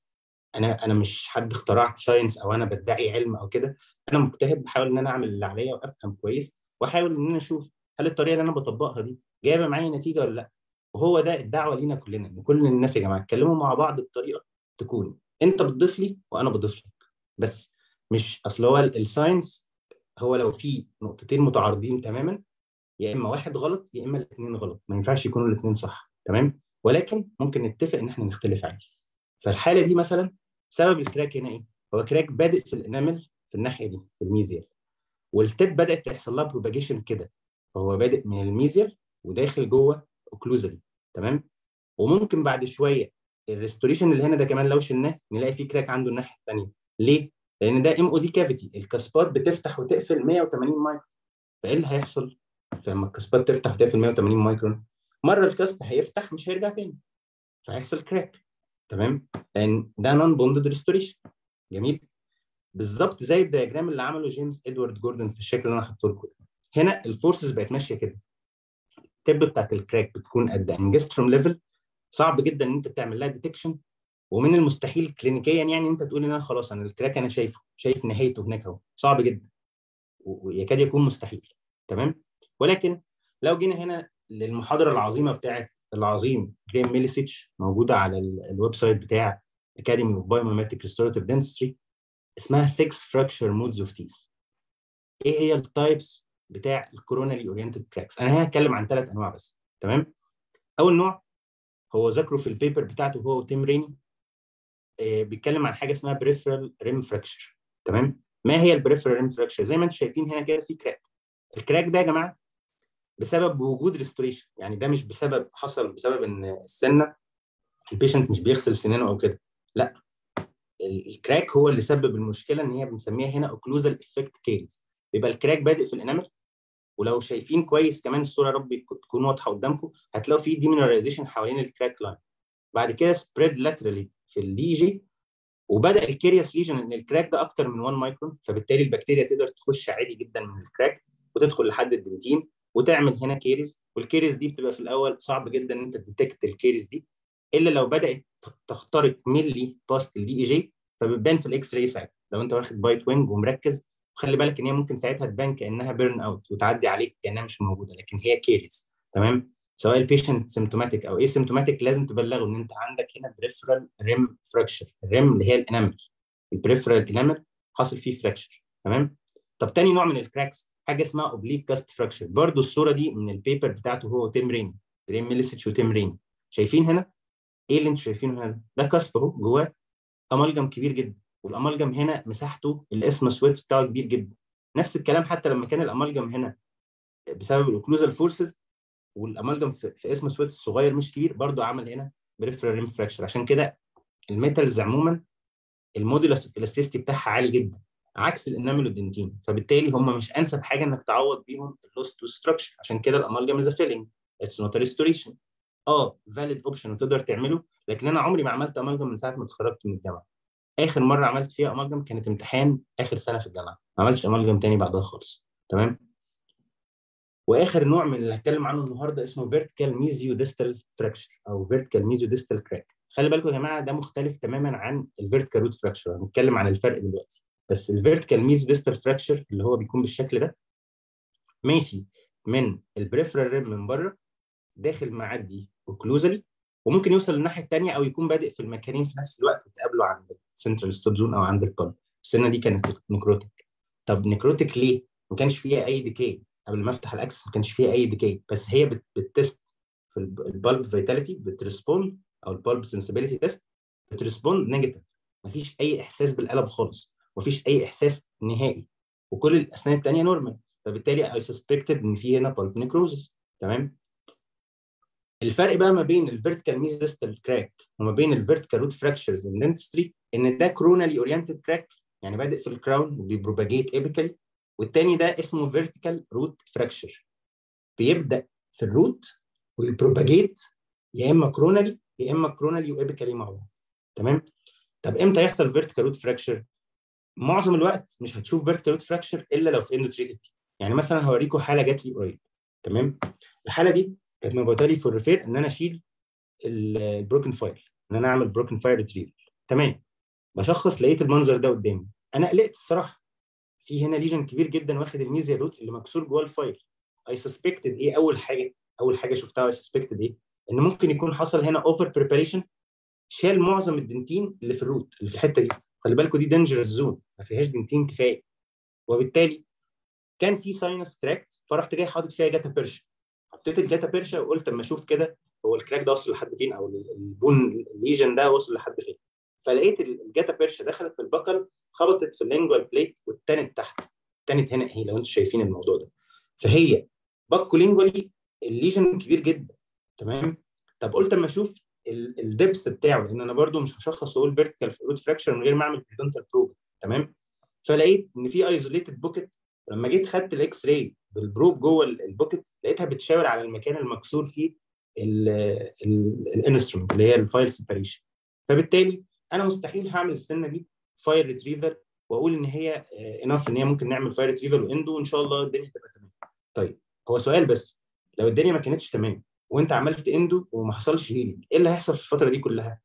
أنا أنا مش حد اخترعت science أو أنا بدعي علم أو كده. أنا مجتهد بحاول إن أنا أعمل اللي عليا وأفهم كويس وأحاول إن أنا أشوف هل الطريقة اللي أنا بطبقها دي جايبة معايا نتيجة ولا لأ؟ وهو ده الدعوة لينا كلنا كل الناس يا جماعة اتكلموا مع بعض بطريقة تكون أنت بتضيف لي وأنا بضيف لك. بس مش أصل هو ال science هو لو في نقطتين متعارضين تماما يا إما واحد غلط يا إما الاثنين غلط. ما ينفعش يكونوا الاثنين صح تمام؟ ولكن ممكن نتفق إن إحنا نختلف عادي فالحالة دي مثلا سبب ال crack هنا إيه؟ هو crack بادئ في ال enamel في الناحية دي في ال mesial. وال tip بدأت تحصل لها propagation كده. فهو بادئ من ال mesial وداخل جوه occlusally تمام؟ وممكن بعد شوية ال restoration اللي هنا ده كمان لو شلناه نلاقي فيه crack عنده الناحية الثانية ليه؟ لأن ده MOD cavity ال cusp ات بتفتح وتقفل 180 مايكرون. فإيه اللي هيحصل؟ فلما ال cusp ات تفتح وتقفل 180 مايكرون مرة ال cusp هيفتح مش هيرجع تاني. فهيحصل crack تمام؟ لأن ده non-bonded restoration جميل؟ بالظبط زي ال diagram اللي عمله جيمس إدوارد جوردن في الشكل اللي أنا حاطه لكم هنا ال forces بقت ماشية كده. ال tip بتاعت ال crack بتكون قد angstrom level صعب جدا إن أنت تعمل لها detection ومن المستحيل clinically يعني أنت تقول إن أنا خلاص أنا ال crack أنا شايفه شايف نهايته هناك أهو. صعب جدا. ويكاد يكون مستحيل. تمام؟ ولكن لو جينا هنا للمحاضرة العظيمة بتاعت العظيم جريم ميليسيتش موجودة على ال website بتاع Academy of Biomimetic Restorative Dentistry اسمها 6 fracture modes of teeth إيه هي ال types بتاع ال coronally oriented cracks أنا هنا هتكلم عن ثلاث أنواع بس. تمام؟ أول نوع هو ذكره في ال paper بتاعته هو وتيم ريني آه بيتكلم عن حاجة اسمها peripheral rim fracture تمام؟ ما هي ال peripheral rim fracture زي ما أنتم شايفين هنا كده في crack ال crack ده يا جماعة بسبب وجود restoration يعني ده مش بسبب حصل بسبب إن السنة ال patient مش بيغسل سنانه أو كده. لا. ال crack هو اللي سبب المشكلة إن هي بنسميها هنا occlusal effect caries يبقى ال crack بادئ في ال enamel ولو شايفين كويس كمان الصورة يا رب تكون واضحة قدامكم هتلاقوا في demineralization حوالين ال crack line بعد كده spread laterally في ال DEJ وبدأ ال carious lesion إن ال crack ده أكتر من 1 مايكرون فبالتالي البكتيريا تقدر تخش عادي جدا من ال crack وتدخل لحد ال dentin وتعمل هنا caries وال caries دي بتبقى في الأول صعب جدا إن أنت ت detect ال caries دي إلا لو بدأت تخترق ملي past ال DEJ فبتبان في ال x-ray ساعتها لو أنت واخد bitewing ومركز وخلي بالك إن هي ممكن ساعتها تبان كأنها burnout وتعدي عليك كأنها مش موجودة لكن هي caries تمام؟ سواء ال patient symptomatic أو asymptomatic لازم تبلغه إن أنت عندك هنا peripheral rim fracture ال rim اللي هي ال enamel. ال peripheral enamel حاصل فيه fracture تمام؟ طب تاني نوع من ال cracks حاجة اسمها oblique cusp fracture برضو الصورة دي من ال paper بتاعته هو تيم رين جريم ميليسيتش وتيم شايفين هنا؟ إيه اللي أنتوا شايفينه هنا ده؟ cusp أهو جواه amalgam كبير جدا. وال amalgam هنا مساحته ال isthmus بتاعه كبير جدا. نفس الكلام حتى لما كان ال amalgam هنا بسبب ال occlusal forces وال amalgam في, في isthmus width صغير مش كبير برضو عمل هنا peripheral rim fracture عشان كده ال metals عموما ال modulus elasticity بتاعها عالي جدا عكس ال enamel وال dentin فبالتالي هم مش أنسب حاجة إنك تعوض بيهم ال lost tooth structure عشان كده ال amalgam is filling it's not restoration آه valid option وتقدر تعمله. لكن أنا عمري ما عملت amalgam من ساعة ما اتخرجت من الجامعة. آخر مرة عملت فيها amalgam كانت امتحان آخر سنة في الجامعة. ما عملتش amalgam تاني بعدها خالص. تمام؟ وآخر نوع من اللي هتكلم عنه النهارده اسمه vertical mesiodistal fracture أو vertical mesiodistal crack خلي بالكم يا جماعة ده مختلف تماما عن ال vertical root fracture هنتكلم عن الفرق دلوقتي. بس ال vertical mesiodistal fracture اللي هو بيكون بالشكل ده ماشي من ال peripheral rim من بره داخل معدي occlusally وممكن يوصل للناحية الثانية أو يكون بادئ في المكانين في نفس الوقت وتقابلوا عند ال central stop zone أو عند ال pulp السنة دي كانت necrotic طب necrotic ليه؟ ما كانش فيها أي decay قبل ما أفتح ال access ما كانش فيها أي decay بس هي بت- ب test في ال pulp vitality بت respond أو ال pulp sensibility test بت respond negative مفيش أي إحساس بالألم خالص. مفيش أي إحساس نهائي. وكل الأسنان الثانية normal فبالتالي I suspected إن في هنا pulp necrosis تمام؟ الفرق بقى ما بين ال vertical mesiodistal crack وما بين ال vertical root fractures in dentistry إن ده coronally oriented crack يعني بادئ في ال crown وبي propagate apical والتاني ده اسمه vertical root fracture بيبدأ في ال root وي propagate يا إما coronally يا إما coronally و apically مع بعض. تمام؟ طب إمتى يحصل vertical root fracture معظم الوقت مش هتشوف vertical root fracture إلا لو في endo treated يعني مثلا هوريكم حالة جات لي قريب. تمام؟ الحالة دي كانت مبعوثه لي في ال refer إن أنا أشيل ال broken file إن أنا أعمل broken file retrieve تمام؟ بشخص لقيت المنظر ده قدامي. أنا قلقت الصراحة. في هنا lesion كبير جدا واخد ال mesial root اللي مكسور جوه ال file. I suspected إيه أول حاجة؟ أول حاجة شفتها I suspected إيه؟ إن ممكن يكون حصل هنا over preparation شال معظم ال dentin اللي في ال root اللي في الحتة دي. خلي بالكم دي dangerous zone ما فيهاش dentin كفاية. وبالتالي كان في sinus tract فرحت جاي حاطط فيها gutta percha حطيت ال gutta percha وقلت أما أشوف كده هو ال crack ده وصل لحد فين؟ أو ال bone ال lesion ده وصل لحد فين؟ فلقيت ال gutta percha دخلت في ال pocket خبطت في ال lingual plate واتنت تحت. اتنت هنا اهي لو أنتم شايفين الموضوع ده. فهي buccolingually ال lesion كبير جدا. تمام؟ طب قلت أما أشوف ال depth بتاعه لأن أنا برده مش هشخص وأقول vertical root fracture من غير ما أعمل periodontal probe تمام؟ فلقيت إن في isolated pocket لما جيت خدت ال X-ray بال probe جوه ال pocket لقيتها بتشاور على المكان المكسور فيه ال instrument اللي هي ال file separation فبالتالي أنا مستحيل هعمل السنة دي file retrieval وأقول إن هي انف إن هي ممكن نعمل file retrieval و endo وإن شاء الله الدنيا تبقى تمام. طيب هو سؤال بس لو الدنيا ما كانتش تمام وإنت عملت endo وما حصلش healing إيه اللي هيحصل في الفترة دي كلها؟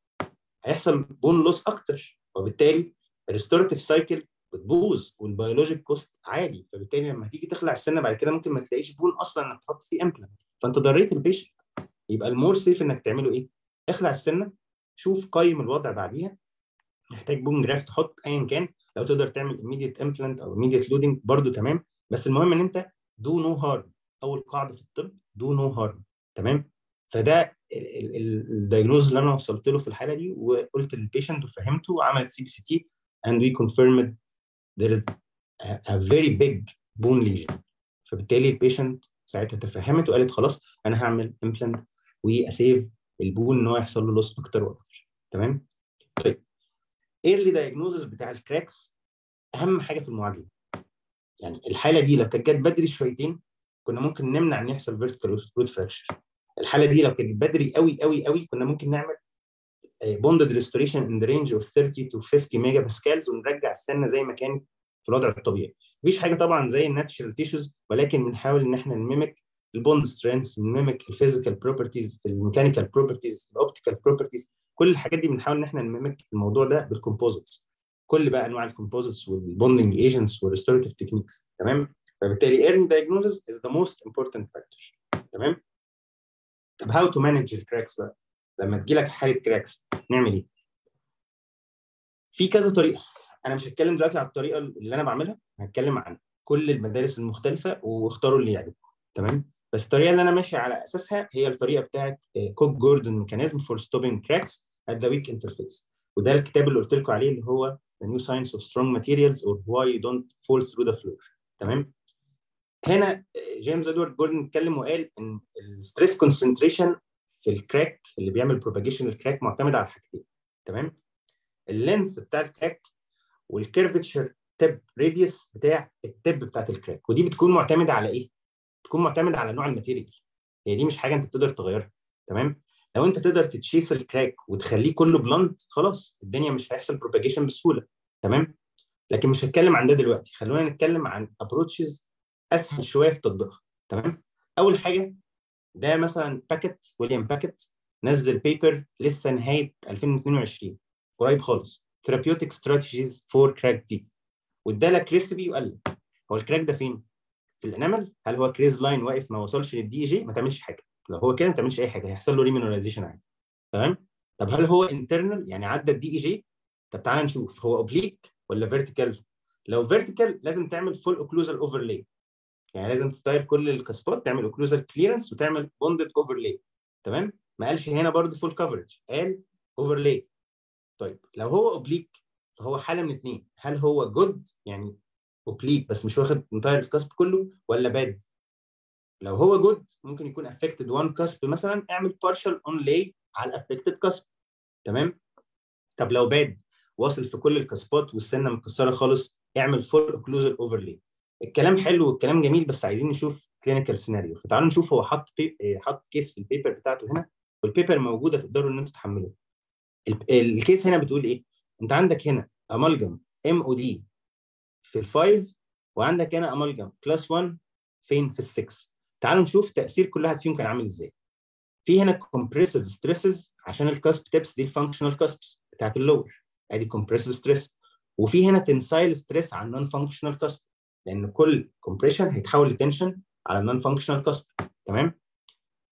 هيحصل bone loss أكتر وبالتالي ال restorative cycle بتبوظ وال biologic cost عالي فبالتالي لما هتيجي تخلع السنة بعد كده ممكن ما تلاقيش bone أصلا إنك تحط فيه implant فأنت ضريت ال patient يبقى ال more safe إنك تعمله إيه؟ اخلع السنة شوف قيم الوضع بعديها. محتاج bone graft تحط ايا كان. لو تقدر تعمل immediate implant أو immediate loading برضو تمام. بس المهم إن أنت do no harm أول قاعدة في الطب do no harm تمام؟ فده ال diagnosis اللي أنا وصلت له في الحالة دي وقلت لل patient وفهمته وعملت CBCT confirmed there is a, a very big bone lesion. فبالتالي ال patient ساعتها تفهمت وقالت خلاص أنا هعمل implant و save ال bone إن هو يحصل له loss أكتر وأكتر. تمام؟ طيب early diagnosis بتاع ال cracks؟ أهم حاجة في المعالجة. يعني الحالة دي لو كانت جت بدري شويتين كنا ممكن نمنع إن يحصل vertical root fracture الحالة دي لو كانت بدري قوي قوي قوي كنا ممكن نعمل bonded restoration in the range of 30 to 50 megapascals ونرجع السنة زي ما كانت في الوضع الطبيعي. مفيش حاجة طبعا زي ال natural tissues ولكن بنحاول إن إحنا ن mimic البوند سترينث ن mimic الفيزيكال بروبرتيز الميكانيكال بروبرتيز الاوبتيكال بروبرتيز كل الحاجات دي بنحاول إن إحنا نميمك الموضوع ده بال composites كل بقى أنواع ال composites وال bonding agents وال restorative techniques تمام؟ فبالتالي early diagnosis is the most important factor. تمام؟ طب how to manage ال cracks بقى؟ لما تجي لك حالة cracks نعمل إيه؟ في كذا طريقة. أنا مش هتكلم دلوقتي على الطريقة اللي أنا بعملها هتكلم عن كل المدارس المختلفة واختاروا اللي يعجبكم. تمام؟ بس الطريقة اللي أنا ماشي على أساسها هي الطريقة بتاعت كوك جوردن mechanism for stopping cracks at the weak interface. وده الكتاب اللي قلت لكم عليه اللي هو The New Science of Strong Materials or Why You Don't Fall Through the Floor. تمام؟ هنا جيمس ادوارد جوردن اتكلم وقال إن ال stress concentration في ال crack اللي بيعمل propagation ال crack معتمد على حاجتين. تمام؟ ال length بتاع ال crack وال curvature tip radius بتاع ال tip بتاعت ال crack ودي بتكون معتمدة على إيه؟ بتكون معتمده على نوع ال material. هي دي مش حاجة أنت تقدر تغيرها تمام؟ لو أنت تقدر ت chase ال crack وتخليه كله blunt خلاص الدنيا مش هيحصل propagation بسهولة تمام؟ لكن مش هتكلم عن ده دلوقتي خلونا نتكلم عن approaches أسهل شوية في تطبيقها تمام؟ أول حاجة ده مثلا باكيت ويليام باكيت نزل paper لسه نهاية 2022 قريب خالص therapeutic strategies for cracked teeth وادالك ريسبي وقال لك هو ال crack ده فين؟ في ال enamel هل هو craze line واقف ما وصلش لل DEJ؟ ما تعملش حاجة. لو هو كده ما تعملش أي حاجة هيحصل له remineralization عادي. تمام؟ طب هل هو internal يعني عدى ال DEJ؟ طب تعالى نشوف هو oblique ولا vertical لو vertical لازم تعمل full occlusal overlay يعني لازم تطير كل ال cusp ات تعمل occlusal clearance وتعمل bonded overlay تمام؟ ما قالش هنا برضه full coverage قال overlay طيب لو هو oblique فهو حالة من اثنين هل هو good يعني oblique بس مش واخد entire ال cusp كله ولا bad لو هو good ممكن يكون affected one cusp مثلا اعمل partial onlay على ال affected cusp. تمام؟ طب لو bad واصل في كل ال cusp ات والسنة مكسرة خالص اعمل full occlusal overlay الكلام حلو والكلام جميل بس عايزين نشوف clinical scenario فتعالوا نشوف هو حط حط case في ال paper بتاعته هنا. وال paper موجودة تقدروا إن أنتوا تحملوها. ال case هنا بتقول إيه؟ أنت عندك هنا amalgam MOD في ال five وعندك هنا amalgam class 1 فين؟ في السكس تعالوا نشوف تأثير كل واحد فيهم كان عامل إزاي. في هنا compressive stresses عشان ال cusp tips دي ال functional cusps بتاعت ال lower أدي compressive stress وفي هنا tensile stress على ال non-functional cusp لأن كل compression هيتحول ل tension على ال non-functional cusp تمام؟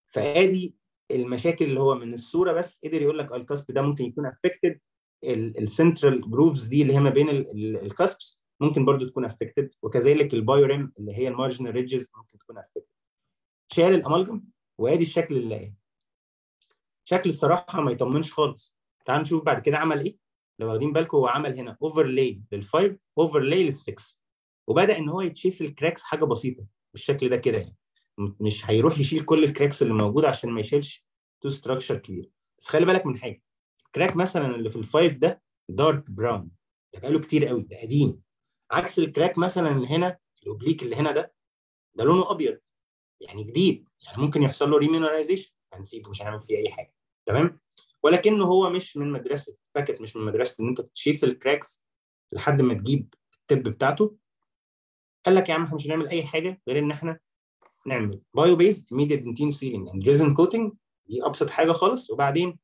فأدي المشاكل اللي هو من الصورة بس قدر يقول لك ال cusp ده ممكن يكون affected ال central grooves دي اللي هي ما بين ال cusps ممكن برضو تكون affected وكذلك ال biorim اللي هي ال marginal ridges ممكن تكون affected شال ال amalgam وأدي الشكل اللي لقاه شكل الصراحة ما يطمنش خالص. تعال نشوف بعد كده عمل إيه. لو واخدين بالكم هو عمل هنا overlay لل five overlay لل six وبدأ إن هو ي chase ال cracks حاجة بسيطة بالشكل ده كده يعني. مش هيروح يشيل كل ال cracks اللي موجودة عشان ما يشيلش tooth structure كبير بس خلي بالك من حاجة. ال crack مثلا اللي في ال five ده dark brown ده بقاله كتير قوي ده قديم. عكس ال crack مثلا اللي هنا ال oblique اللي هنا ده ده لونه أبيض يعني جديد يعني ممكن يحصل له remineralization هنسيبه مش هنعمل فيه أي حاجة. تمام؟ ولكنه هو مش من مدرسة باكت مش من مدرسة إن أنت ت chase ال cracks لحد ما تجيب ال tip بتاعته. قال لك يا عم إحنا مش هنعمل أي حاجة غير إن إحنا نعمل bio-base immediate dentin sealing and resin coating دي أبسط حاجة خالص. وبعدين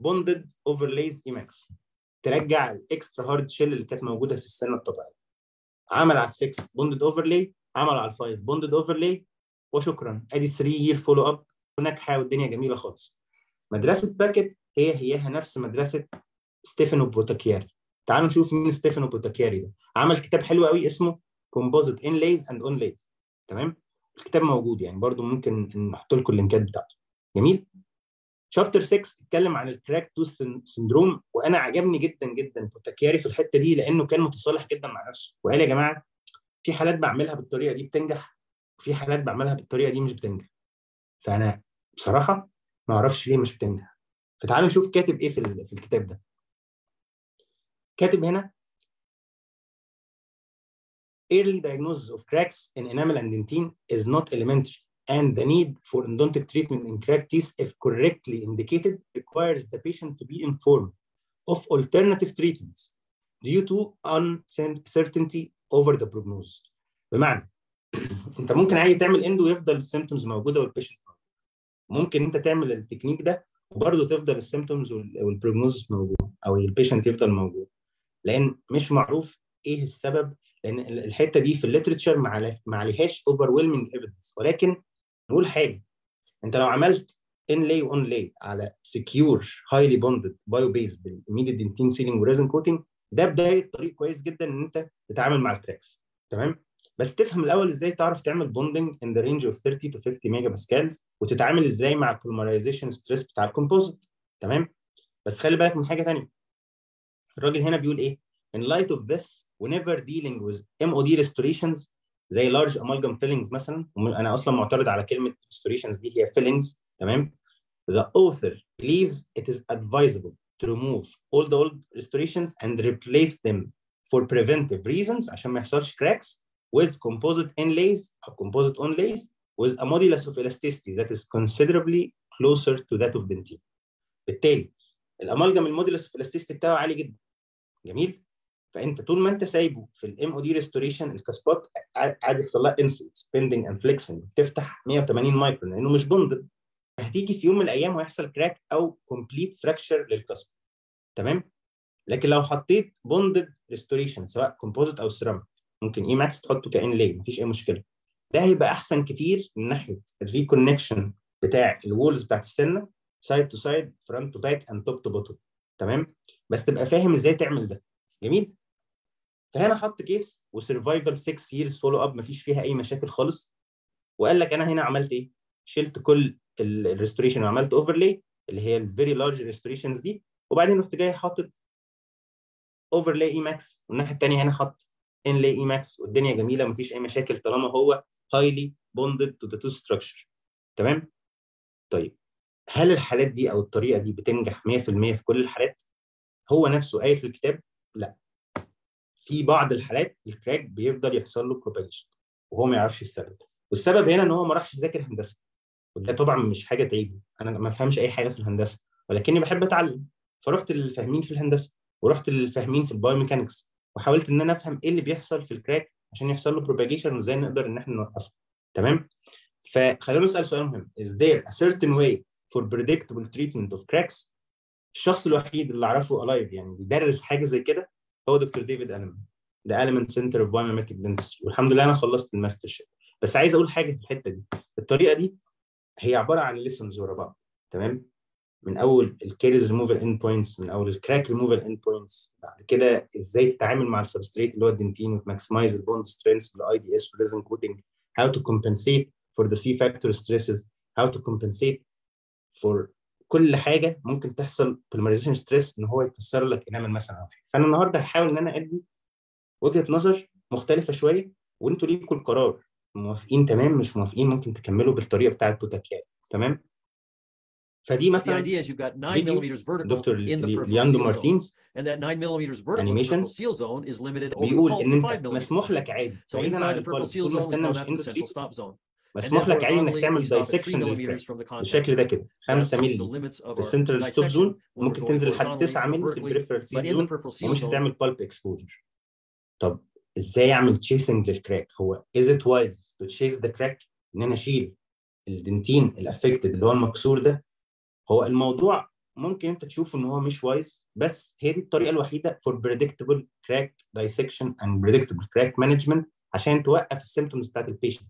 bonded overlays Emax ترجع ال extra hard shell اللي كانت موجوده في السنة الطبيعيه عمل على ال6 bonded overlay عمل على ال5 bonded overlay وشكرا ادي 3 year follow up وناجحه والدنيا جميلة خالص. مدرسة باكت هي هيها نفس مدرسة ستيفانو بوتاكياري. تعالوا نشوف مين ستيفانو بوتاكياري ده. عمل كتاب حلو قوي اسمه composite inlays and onlays تمام؟ الكتاب موجود يعني برضو ممكن نحط لكم اللينكات بتاعته. جميل؟ chapter 6 اتكلم عن ال crack tooth syndrome وأنا عجبني جدا جدا بوتاكياري في الحتة دي لأنه كان متصالح جدا مع نفسه. وقال يا جماعة في حالات بعملها بالطريقة دي بتنجح وفي حالات بعملها بالطريقة دي مش بتنجح. فأنا بصراحة ما أعرفش ليه مش بتنجح. فتعالوا نشوف كاتب إيه في في الكتاب ده. كاتب هنا early diagnosis of cracks in enamel and dentine is not elementary. And the need for endodontic treatment in cracked teeth if correctly indicated requires the patient to be informed of alternative treatments due to uncertainty over the prognosis. بمعنى انت ممكن عايز تعمل endo ويفضل ال symptoms موجودة وال patient ممكن انت تعمل التكنيك ده وبرضه تفضل ال symptoms وال prognosis موجود أو ال patient يفضل موجود. لأن مش معروف إيه السبب لأن الحتة دي في ال literature ما عليهاش overwhelming evidence ولكن نقول حاجة. انت لو عملت inlay onlay على secure highly bonded bio-base بال immediate dentin sealing و resin coating ده بداية طريق كويس جدا إن أنت تتعامل مع ال cracks. تمام؟ بس تفهم الأول إزاي تعرف تعمل bonding in the range of 30 to 50 megapascals وتتعامل إزاي مع ال polymerization stress بتاع ال composite تمام؟ بس خلي بالك من حاجة ثانية الراجل هنا بيقول إيه؟ In light of this whenever dealing with MOD restorations زي large amalgam fillings مثلا انا اصلا معترض على كلمه restorations دي هي fillings تمام the author believes it is advisable to remove all the old restorations and replace them for preventive reasons عشان ما يحصلش cracks with composite inlays or composite onlays with a modulus of elasticity that is considerably closer to that of dentine. بالتالي الامالجم المودولس اوف elasticity بتاعه عالي جدا. جميل؟ فأنت طول ما أنت سايبه في ال MOD restoration الكاسبات عادي يحصل لها incessant bending and flexing تفتح 180 مايكرون لأنه مش bonded هتيجي في يوم من الأيام ويحصل crack أو complete fracture لل cusp تمام؟ لكن لو حطيت bonded restoration سواء composite أو سيراميك ممكن Emax تحطه ك onlay مفيش أي مشكلة. ده هيبقى أحسن كتير من ناحية ال reconnection بتاع ال walls بتاعت السنة side to side front to back and top to bottom تمام؟ بس تبقى فاهم إزاي تعمل ده. جميل؟ فهنا حط case و survival 6 years follow up مفيش فيها أي مشاكل خالص وقال لك أنا هنا عملت إيه؟ شلت كل ال restoration وعملت overlay اللي هي ال very large restorations دي وبعدين رحت جاي حاطط overlay Emax والناحيه الثانية هنا حط inlay Emax والدنيا جميلة مفيش أي مشاكل طالما هو highly bonded to the tooth structure تمام؟ طيب هل الحالات دي أو الطريقة دي بتنجح 100% في كل الحالات؟ هو نفسه قايل في الكتاب لا في بعض الحالات ال crack بيفضل يحصل له propagation وهو ما يعرفش السبب. والسبب هنا إن هو ما راحش يذاكر هندسة. وده طبعا مش حاجة تعيبه. أنا ما فهمش أي حاجة في الهندسة ولكني بحب أتعلم. فرحت للفاهمين في الهندسة ورحت للفاهمين في ال biomechanics وحاولت إن أنا أفهم إيه اللي بيحصل في ال crack عشان يحصل له propagation وإزاي نقدر إن إحنا نوقفه. تمام؟ فخلينا نسأل سؤال مهم. Is there a certain way for predictable treatment of cracks الشخص الوحيد اللي أعرفه alive يعني بيدرس حاجة زي كده؟ هو دكتور ديفيد أليمان ده Alleman Center of Biomimetic Dentistry. والحمد لله أنا خلصت ال mastership بس عايز أقول حاجة في الحتة دي. الطريقة دي هي عبارة عن lessons ورا بعض تمام؟ من أول الكيرز ريموفال اند بوينتس من أول الكراك ريموفال اند بوينتس بعد كده إزاي تتعامل مع ال substrate اللي هو ال dentin وت maximize ال bond strength بال IDS وال resin coating how to compensate for the C factor stresses. How to compensate for كل حاجة ممكن تحصل polymerization ستريس إن هو يكسر لك انامل مثلا أو حاجة. فأنا النهارده هحاول إن أنا أدي وجهة نظر مختلفة شوية وأنتوا ليكوا القرار موافقين تمام مش موافقين ممكن تكملوا بالطريقة بتاعت بوتاكيال تمام؟ فدي مثلا دكتور لياندو. مارتينز the بيقول إن أنت. مسموح لك عادي. بعيدا عن call مش that مسموح لك عادي إنك تعمل دايسكشن. بالشكل ده كده. That's 5 the مللي في السنترال ستوب زون ممكن تنزل لحد horizontally 9 or مللي في. البريفرال سيل زون ومش هتعمل بالب اكسبوجر طب إزاي أعمل تشيسنج للكراك هو از ات وايز تو تشيس ذا كراك إن أنا أشيل الدنتين الافكتد اللي هو المكسور ده؟ هو الموضوع ممكن أنت تشوف إن هو مش وايز بس هي دي الطريقة الوحيدة فور بريدكتبل كراك دايسكشن اند بريدكتبل كراك مانجمنت عشان توقف ال symptoms بتاعت ال patient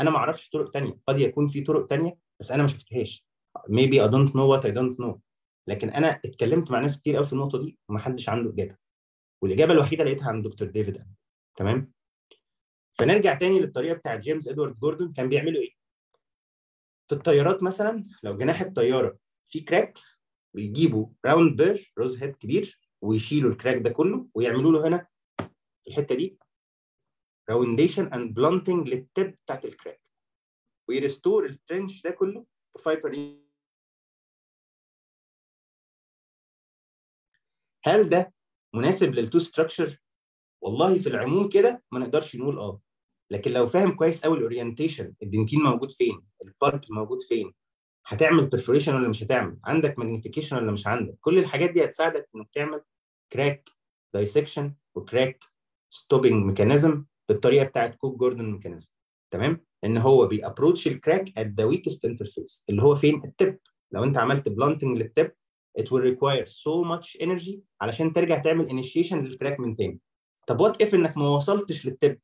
أنا ما أعرفش طرق تانية. قد يكون في طرق تانية بس أنا ما شفتهاش. Maybe I don't know what I don't know. لكن أنا اتكلمت مع ناس كتير قوي في النقطة دي ومحدش عنده إجابة. والإجابة الوحيدة لقيتها عند دكتور ديفيد أليمان. تمام؟ فنرجع تاني للطريقة بتاعت جيمس إدوارد جوردون كان بيعملوا إيه؟ في الطيارات مثلا لو جناح الطيارة فيه crack بيجيبوا round bur rose head كبير ويشيلوا ال crack ده كله ويعملوا له هنا في الحتة دي. راونديشن اند بلانتنج للتب بتاعت الكراك ويرستور الترنش ده كله بفايبر هل ده مناسب لل tooth structure والله في العموم كده ما نقدرش نقول آه. لكن لو فاهم كويس قوي ال orientation ال dentin موجود فين؟ ال pulp موجود فين؟ هتعمل perforation ولا مش هتعمل؟ عندك magnification ولا مش عندك؟ كل الحاجات دي هتساعدك إنك تعمل crack dissection و crack stopping mechanism بالطريقة بتاعت Cook-Gordon mechanism تمام؟ إن هو بي approach ال crack at the weakest interface اللي هو فين؟ ال tip لو أنت عملت blunting لل tip it will require so much energy علشان ترجع تعمل initiation لل crack من تاني. طب what if إنك ما وصلتش لل tip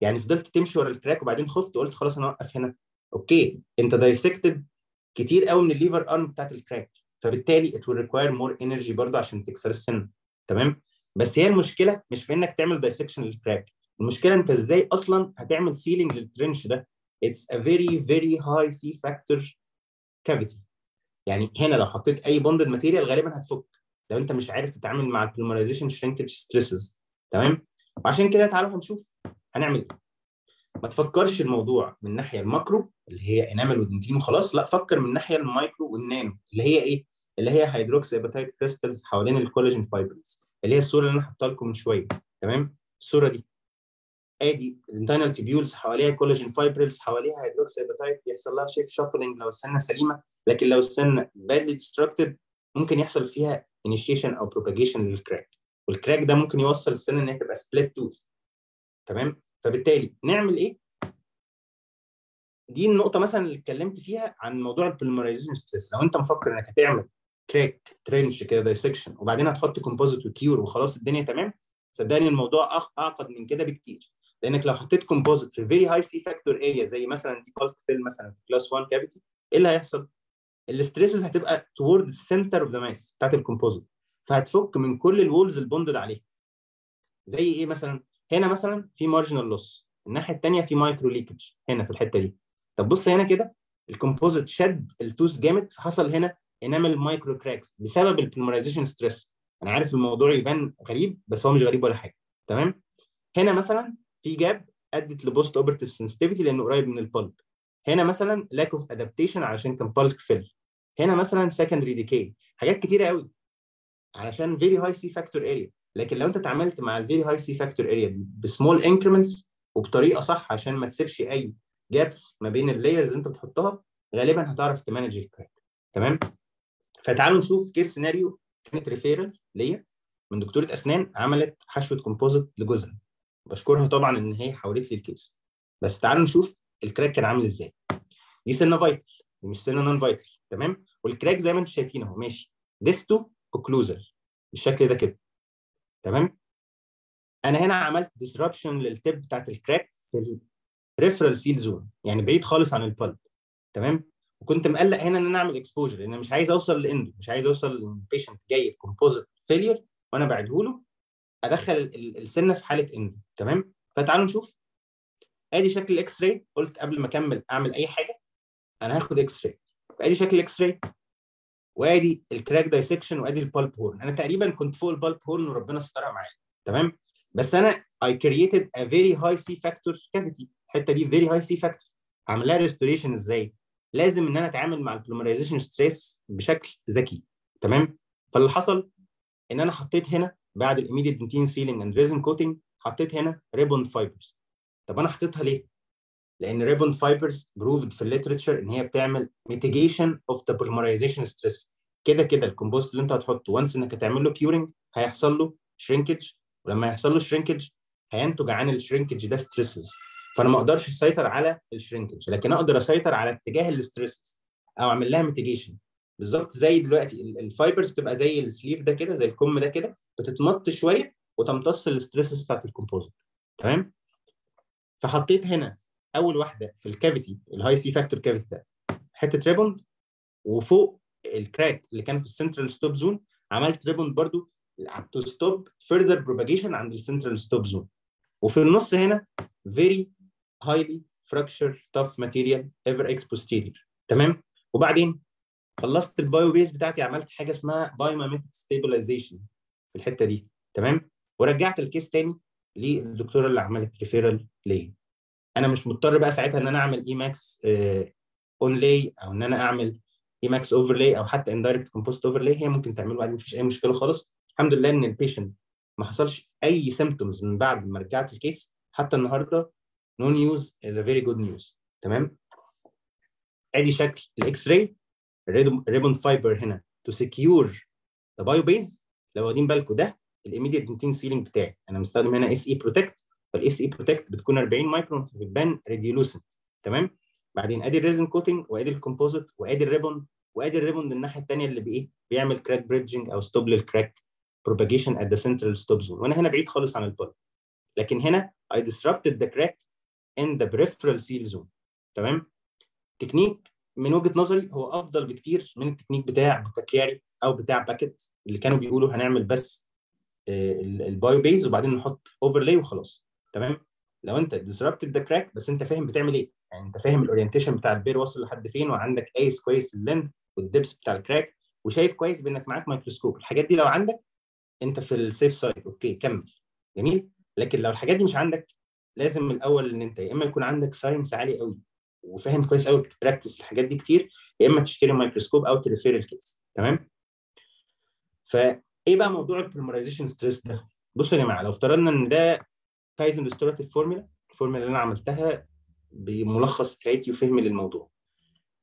يعني فضلت تمشي ورا ال crack وبعدين خفت وقلت خلاص أنا اوقف هنا. okay أنت dissected كتير قوي من ال lever arm بتاعت ال crack فبالتالي it will require more energy برضه عشان تكسر السن تمام؟ بس هي المشكلة مش في إنك تعمل dissection لل crack المشكلة أنت إزاي أصلا هتعمل sealing لل trench ده؟ It's a very very high C factor cavity. يعني هنا لو حطيت أي bonded material غالبا هتفك. لو أنت مش عارف تتعامل مع ال polymerization shrinkage stresses تمام؟ وعشان كده تعالوا هنشوف هنعمل إيه. ما تفكرش الموضوع من الناحيه ال macro اللي هي enamel و dentin وخلاص. لا فكر من الناحيه ال micro وال nano اللي هي إيه؟ اللي هي hydroxyapatite crystals حوالين ال collagen fibers اللي هي الصورة اللي أنا حاطها لكم من شوية. تمام؟ الصورة دي. آدي ال dentinal tubules حواليها collagen fibers حواليها apatite بيحصل لها shape shuffling لو السنة سليمة. لكن لو السنة badly destructed ممكن يحصل فيها initiation أو propagation لل crack وال crack ده ممكن يوصل السنة إن هي تبقى split tooth تمام؟ فبالتالي نعمل إيه؟ دي النقطة مثلا اللي اتكلمت فيها عن موضوع ال polymerization stress لو أنت مفكر إنك هتعمل crack trench كده dissection وبعدين هتحط composite و cure وخلاص الدنيا تمام صدقني الموضوع أعقد من كده بكتير. لأنك لو حطيت composite في very high C factor area زي مثلا دي bulk fill مثلا في class 1 cavity إيه اللي هيحصل؟ ال stresses هتبقى toward ال center of the mass بتاعت ال composite فهتفك من كل ال walls ال bonded عليها. زي إيه مثلا؟ هنا مثلا في marginal loss الناحية الثانية في micro leakage هنا في الحتة دي. طب بص هنا كده ال composite شد ال tooth جامد فحصل هنا enamel micro cracks بسبب ال polymerization stress أنا عارف الموضوع يبان غريب بس هو مش غريب ولا حاجة. تمام؟ هنا مثلا في gap أدت ل post operative sensitivity لأنه قريب من ال pulp هنا مثلا lack of adaptation علشان كان bulk fill هنا مثلا secondary decay حاجات كتيرة قوي. علشان very high C factor area لكن لو أنت اتعاملت مع ال very high C factor area ب small increments وبطريقة صح عشان ما تسيبش أي gaps ما بين ال layers أنت بتحطها غالبا هتعرف ت manage ال crack تمام؟ فتعالوا نشوف case scenario كانت referral ليا من دكتورة أسنان عملت حشوة composite لجوزها. بشكرها طبعا إن هي حولت لي ال case. بس تعالوا نشوف ال crack كان عامل إزاي. دي سنة vital مش سنة non vital تمام؟ وال crack زي ما أنتم شايفين أهو ماشي. disto-occlusal بالشكل ده كده تمام؟ أنا هنا عملت disruption لل tip بتاعت ال crack في ال peripheral seal zone يعني بعيد خالص عن ال pulp تمام؟ وكنت مقلق هنا إن أنا أعمل exposure لأن مش عايز أوصل ل endo مش عايز أوصل لل patient جاي composite failure وأنا بعده له. أدخل ال- السنة في حالة endo تمام؟ فتعالوا نشوف. آدي شكل ال x-ray قلت قبل ما أكمل أعمل أي حاجة أنا هاخد x-ray ادي شكل ال x-ray وآدي ال crack dissection وآدي ال pulp horn أنا تقريبا كنت فوق ال pulp horn وربنا سترها معايا تمام؟ بس أنا I created a very high C factor cavity. الحتة دي very high C factor. هعمل لها restoration إزاي؟ لازم إن أنا أتعامل مع ال polymerization stress بشكل ذكي تمام؟ فاللي حصل إن أنا حطيت هنا بعد ال immediate dentin sealing and resin coating حطيت هنا Ribbond fibers طب أنا حطيتها ليه؟ لأن Ribbond fibers proved في ال literature إن هي بتعمل mitigation of the polymerization stress كده كده ال composite اللي أنت هتحطه once إنك هتعمل له curing هيحصل له shrinkage ولما يحصل له shrinkage هينتج عن ال shrinkage ده stresses فأنا ما أقدرش أسيطر على ال shrinkage لكن أقدر أسيطر على اتجاه ال stresses أو أعمل لها mitigation بالظبط زي دلوقتي ال- ال fibers بتبقى زي ال sleeve ده كده زي الكم ده كده بتتمط شوية وتمتص ال stresses بتاعت ال composite. تمام؟ فحطيت هنا أول واحدة في ال cavity ال high C factor cavity ده. حتة Ribbond وفوق ال crack اللي كان في ال central stop zone عملت Ribbond برضو to stop further propagation عند ال central stop zone وفي النص هنا very highly fracture tough material everX Posterior تمام؟ وبعدين خلصت ال bio-base بتاعتي عملت حاجة اسمها biomimetic stabilization في الحتة دي تمام؟ ورجعت ال case تاني للدكتورة اللي عملت referral ليا. أنا مش مضطر بقى ساعتها إن أنا أعمل e.max onlay أو إن أنا أعمل e.max overlay أو حتى indirect composite overlay هي ممكن تعمله عادي مفيش أي مشكلة خالص. الحمد لله إن ال patient ما حصلش أي symptoms من بعد ما رجعت ال case حتى النهارده no news is a very good news تمام؟ أدي شكل ال x-ray Ribbond fiber هنا to secure the bio-base لو واخدين بالكم ده ال immediate dentin sealing بتاعي. أنا مستخدم هنا SE Protect فال SE Protect بتكون 40 مايكرون فبتبان radiolucent تمام؟ بعدين أدي الريزن كوتنج وأدي الكومبوزيت وأدي الريبون وأدي الريبون الناحيه الثانية اللي بإيه؟ بيعمل crack bridging أو stop لل crack propagation at the central stop zone. وأنا هنا بعيد خالص عن ال pulp لكن هنا I disrupted the crack in the peripheral seal zone. تمام؟ تكنيك من وجهة نظري هو أفضل بكتير من التكنيك بتاع بوتاكياري أو بتاع باكيت اللي كانوا بيقولوا هنعمل بس ال bio-base وبعدين نحط overlay وخلاص. تمام؟ لو أنت disrupted the crack بس أنت فاهم بتعمل إيه. يعني أنت فاهم ال orientation بتاع ال bur واصل لحد فين وعندك قايس كويس ال length وال depth بتاع ال crack وشايف كويس بإنك معاك مايكروسكوب الحاجات دي لو عندك أنت في ال safe side okay كمل. جميل؟ لكن لو الحاجات دي مش عندك لازم الأول إن أنت يا إما يكون عندك science عالي قوي وفاهم كويس قوي بت practice الحاجات دي كتير يا إما تشتري مايكروسكوب أو ت refer ال case تمام؟ فايه بقى موضوع ال polymerization stress ده؟ بصوا يا جماعة لو افترضنا إن ده Kaizen restorative formula ال formula اللي أنا عملتها بملخص حياتي وفهمي للموضوع.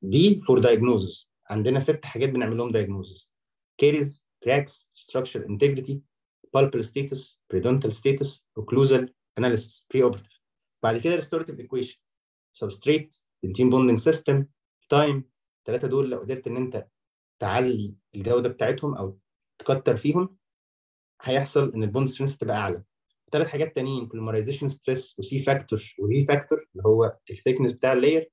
دي for diagnosis عندنا ست حاجات بنعمل لهم diagnosis caries cracks structure integrity pulpal status periodontal status occlusal analysis pre-operative بعد كده restorative equation substrate dentin bonding system time الثلاثه دول لو قدرت إن أنت تعلي الجودة بتاعتهم أو تكتر فيهم هيحصل إن ال bond strength تبقى أعلى. ثلاث حاجات تانيين polymerization stress و C-factor و ري factor اللي هو ال thickness بتاع ال layer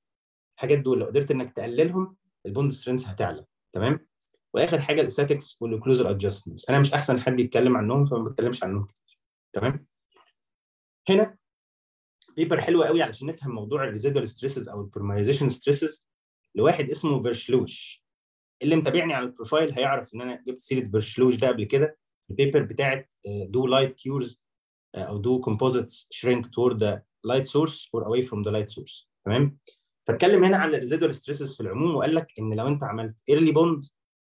الحاجات دول لو قدرت إنك تقللهم ال bond strength هتعلى. تمام؟ وآخر حاجة ال esthetics وال occlusal adjustments أنا مش أحسن حد يتكلم عنهم فما بتكلمش عنهم كتير. تمام؟ هنا paper حلو قوي علشان نفهم موضوع ال residual stresses أو ال polymerization stresses لواحد اسمه Versluis اللي متابعني على ال profile هيعرف إن أنا جبت سيرة Versluis ده قبل كده. ال paper بتاعت do light cures أو do composites shrink toward the light source or away from the light source تمام؟ فاتكلم هنا على ال residual stresses في العموم وقال لك إن لو أنت عملت early bond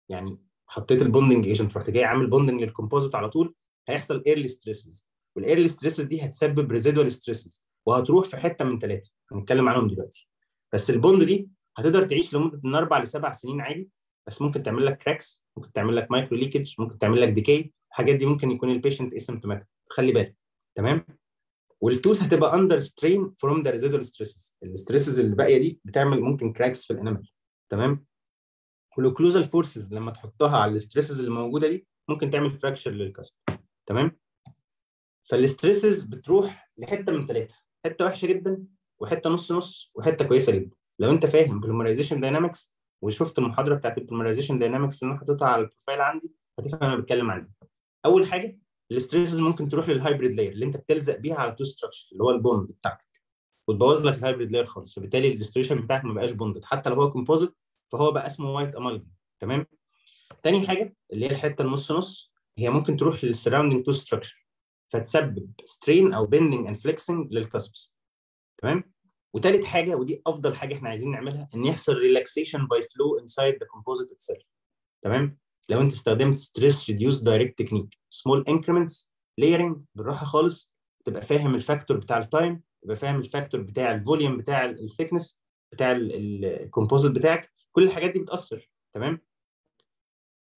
يعني حطيت ال bonding agent رحت جاي عامل bonding لل composite على طول هيحصل early stresses وال early stresses دي هتسبب residual stresses وهتروح في حتة من ثلاثة هنتكلم عنهم دلوقتي. بس ال bond دي هتقدر تعيش لمدة من أربع لسبع سنين عادي. بس ممكن تعمل لك cracks ممكن تعمل لك micro leakage ممكن تعمل لك decay الحاجات دي ممكن يكون ال patient asymptomatic خلي بالك. تمام؟ وال tooth هتبقى under strain from the residual stresses ال stresses اللي باقية دي بتعمل ممكن cracks في ال enamel تمام؟ وال occlusal forces لما تحطها على ال stresses اللي موجودة دي ممكن تعمل fracture للكسر تمام؟ فال stresses بتروح لحتة من ثلاثة حتة وحشة جدا وحتة نص نص وحتة كويسة جدا. لو أنت فاهم polymerization dynamics وشفت المحاضرة بتاعت ال polymerization dynamics اللي أنا حاططها على ال profile عندي هتفهم أنا بتكلم عن إيه. أول حاجة ال stresses ممكن تروح لل hybrid layer اللي أنت بتلزق بيها على tooth structure اللي هو ال bond بتاعتك. وتبوظ لك ال hybrid layer خالص. فبالتالي ال restoration بتاعك ما بقاش bonded حتى لو هو composite فهو بقى اسمه white amalgam تمام؟ تاني حاجة اللي هي الحتة النص نص هي ممكن تروح لل surrounding tooth structure فتسبب strain أو bending and flexing لل cusps تمام؟ وتالت حاجة ودي أفضل حاجة إحنا عايزين نعملها إن يحصل relaxation by flow inside the composite itself تمام؟ لو أنت استخدمت stress-reduced direct technique small increments layering بالراحة خالص تبقى فاهم ال factor بتاع ال time تبقى فاهم الفاكتور بتاع الفوليوم بتاع الثيكنس بتاع الكومبوزيت بتاعك. كل الحاجات دي بتأثر. تمام؟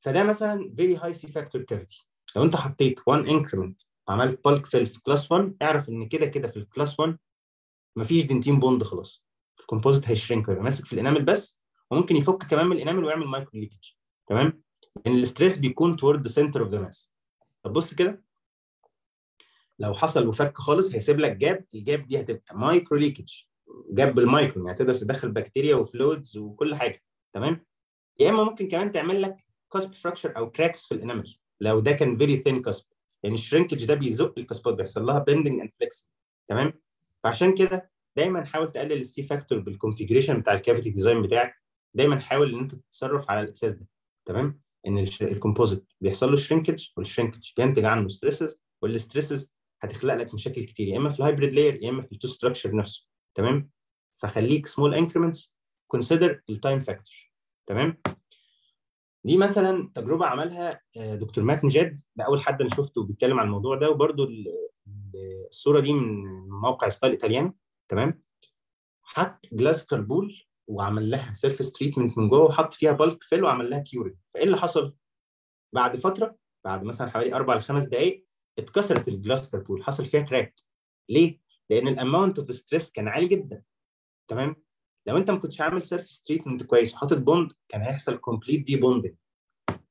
فده مثلا very high C-factor cavity لو أنت حطيت 1 increment وعملت bulk fill في class 1 اعرف إن كده كده في ال class 1 مفيش dentin bond خلاص. ال composite هي shrink ويبقى ماسك في ال enamel بس وممكن يفك كمان من ال enamel ويعمل micro leakage تمام؟ لأن ال stress بيكون toward center of the mass طب بص كده. لو حصل وفك خالص هيسيب لك gap ال gap دي هتبقى micro leakage gap بال micro يعني تقدر تدخل بكتيريا و fluids وكل حاجة. تمام؟ يا إما ممكن كمان تعمل لك cusp fracture أو cracks في ال enamel لو ده كان very thin cusp يعني ال shrinkage ده بيزق ال cusp ات بيحصل لها bending and flex تمام؟ فعشان كده دايما حاول تقلل ال C-factor بال configuration بتاع ال cavity design بتاعك. دايما حاول إن أنت تتصرف على الاساس ده. تمام؟ إن ال composite بيحصل له shrinkage وال shrinkage بينتج عنه stresses وال stresses هتخلق لك مشاكل كتير يا إما في ال hybrid layer يا إما في ال tooth structure نفسه. تمام؟ فخليك small increments consider ال time factor تمام؟ دي مثلا تجربة عملها دكتور مات Nejad ده أول حد أنا شفته بيتكلم عن الموضوع ده وبرده الصورة دي من موقع Style Italiano تمام حط glass carpule وعمل لها surface treatment من جوه وحط فيها bulk fill وعمل لها curing فإيه اللي حصل؟ بعد فترة بعد مثلا حوالي أربع لخمس دقائق اتكسرت ال glass carpule حصل فيها crack ليه؟ لأن ال amount of stress كان عالي جدا تمام لو انت ما كنتش عامل surface treatment كويس وحاطط bond كان هيحصل complete debonding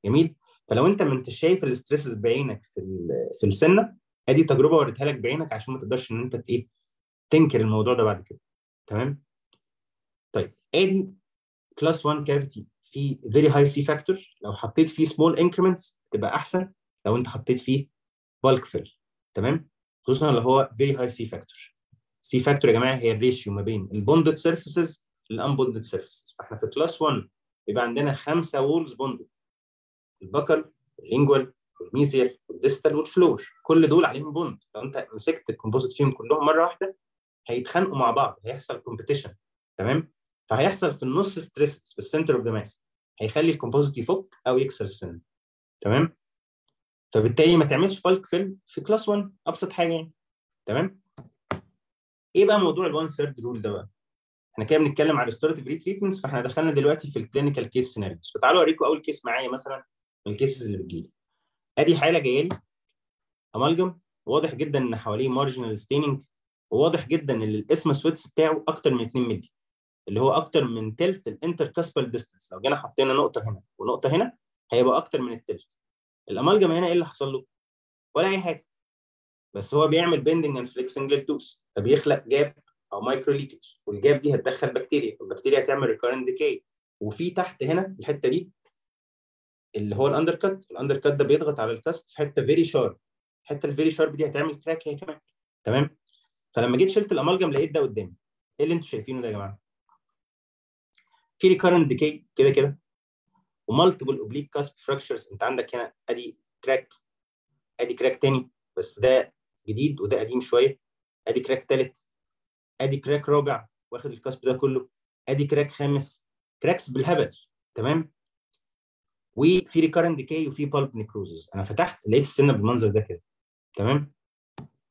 جميل؟ فلو انت ما انت شايف ال stresses بعينك في في السنة ادي تجربة وريتها لك بعينك عشان ما تقدرش ان انت إيه تنكر الموضوع ده بعد كده. تمام؟ طيب ادي class 1 cavity في very high C factor لو حطيت فيه small increments تبقى أحسن. لو انت حطيت فيه bulk fill تمام؟ خصوصا لو هو very high C factor C factor يا جماعة هي ال ratio ما بين ال bonded surfaces لل unbonded surfaces فاحنا في class 1 بيبقى عندنا خمسة وولز بوندد البكل واللينجوال والميزيال والديستال والفلور كل دول عليهم bond لو انت مسكت ال composite فيهم كلهم مرة واحدة هيتخانقوا مع بعض. هيحصل competition تمام؟ فهيحصل في النص stress في ال center of the mass هيخلي ال composite يفك أو يكسر السن. تمام؟ فبالتالي ما تعملش bulk fill في class 1 أبسط حاجة يعني. تمام؟ إيه بقى موضوع ال one third rule ده بقى؟ إحنا كده بنتكلم على restorative retreatments فاحنا دخلنا دلوقتي في ال clinical case scenarios فتعالوا اوريكم أول case معايا مثلا من ال cases اللي بتجيلي. أدي حالة جاية لي amalgam واضح جدا إن حواليه marginal staining وواضح جدا إن ال isthmus width بتاعه أكتر من 2 مللي اللي هو أكتر من تلت ال intercuspal distance لو جينا حطينا نقطة هنا ونقطة هنا هيبقى أكتر من التلت. ال amalgam هنا إيه اللي حصل له؟ ولا أي حاجة. بس هو بيعمل bending and flexing لل tooth فبيخلق gap أو microleakage وال gap دي هتدخل بكتيريا والبكتيريا هتعمل recurrent decay وفي تحت هنا الحتة دي اللي هو ال undercut ال undercut ده بيضغط على ال cusp في حتة very sharp الحتة ال very sharp دي هتعمل crack هي كمان. تمام؟ فلما جيت شلت ال amalgam لقيت ده قدامي. إيه اللي أنتوا شايفينه ده يا جماعة؟ في recurrent decay كده كده. و multiple oblique cusp fractures انت عندك هنا أدي crack أدي crack تاني. بس ده جديد وده قديم شوية. أدي crack تالت. ادي crack رابع واخد ال cusp ده كله. ادي crack خامس cracks بالهبل تمام؟ وفي recurrent decay وفي pulp necrosis أنا فتحت لقيت السنة بالمنظر ده كده تمام؟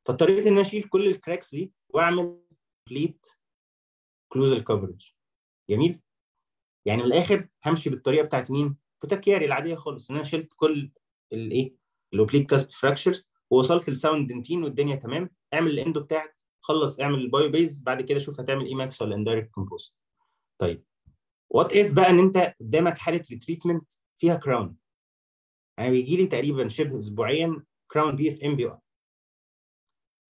فاضطريت إن أنا أشيل كل ال cracks دي وأعمل complete occlusal coverage جميل؟ يعني من الآخر همشي بالطريقة بتاعت مين؟ فوتاكياري العادية خالص. إن أنا شلت كل الايه ال oblique cusp fractures ووصلت ل sound dentin والدنيا تمام. اعمل ال endo بتاعك خلص اعمل ال bio base بعد كده شوف هتعمل E.max ولا indirect composite طيب what if بقى إن أنت قدامك حالة retreatment فيها crown أنا بيجي لي تقريبا شبه اسبوعيا crown PFM بيقع.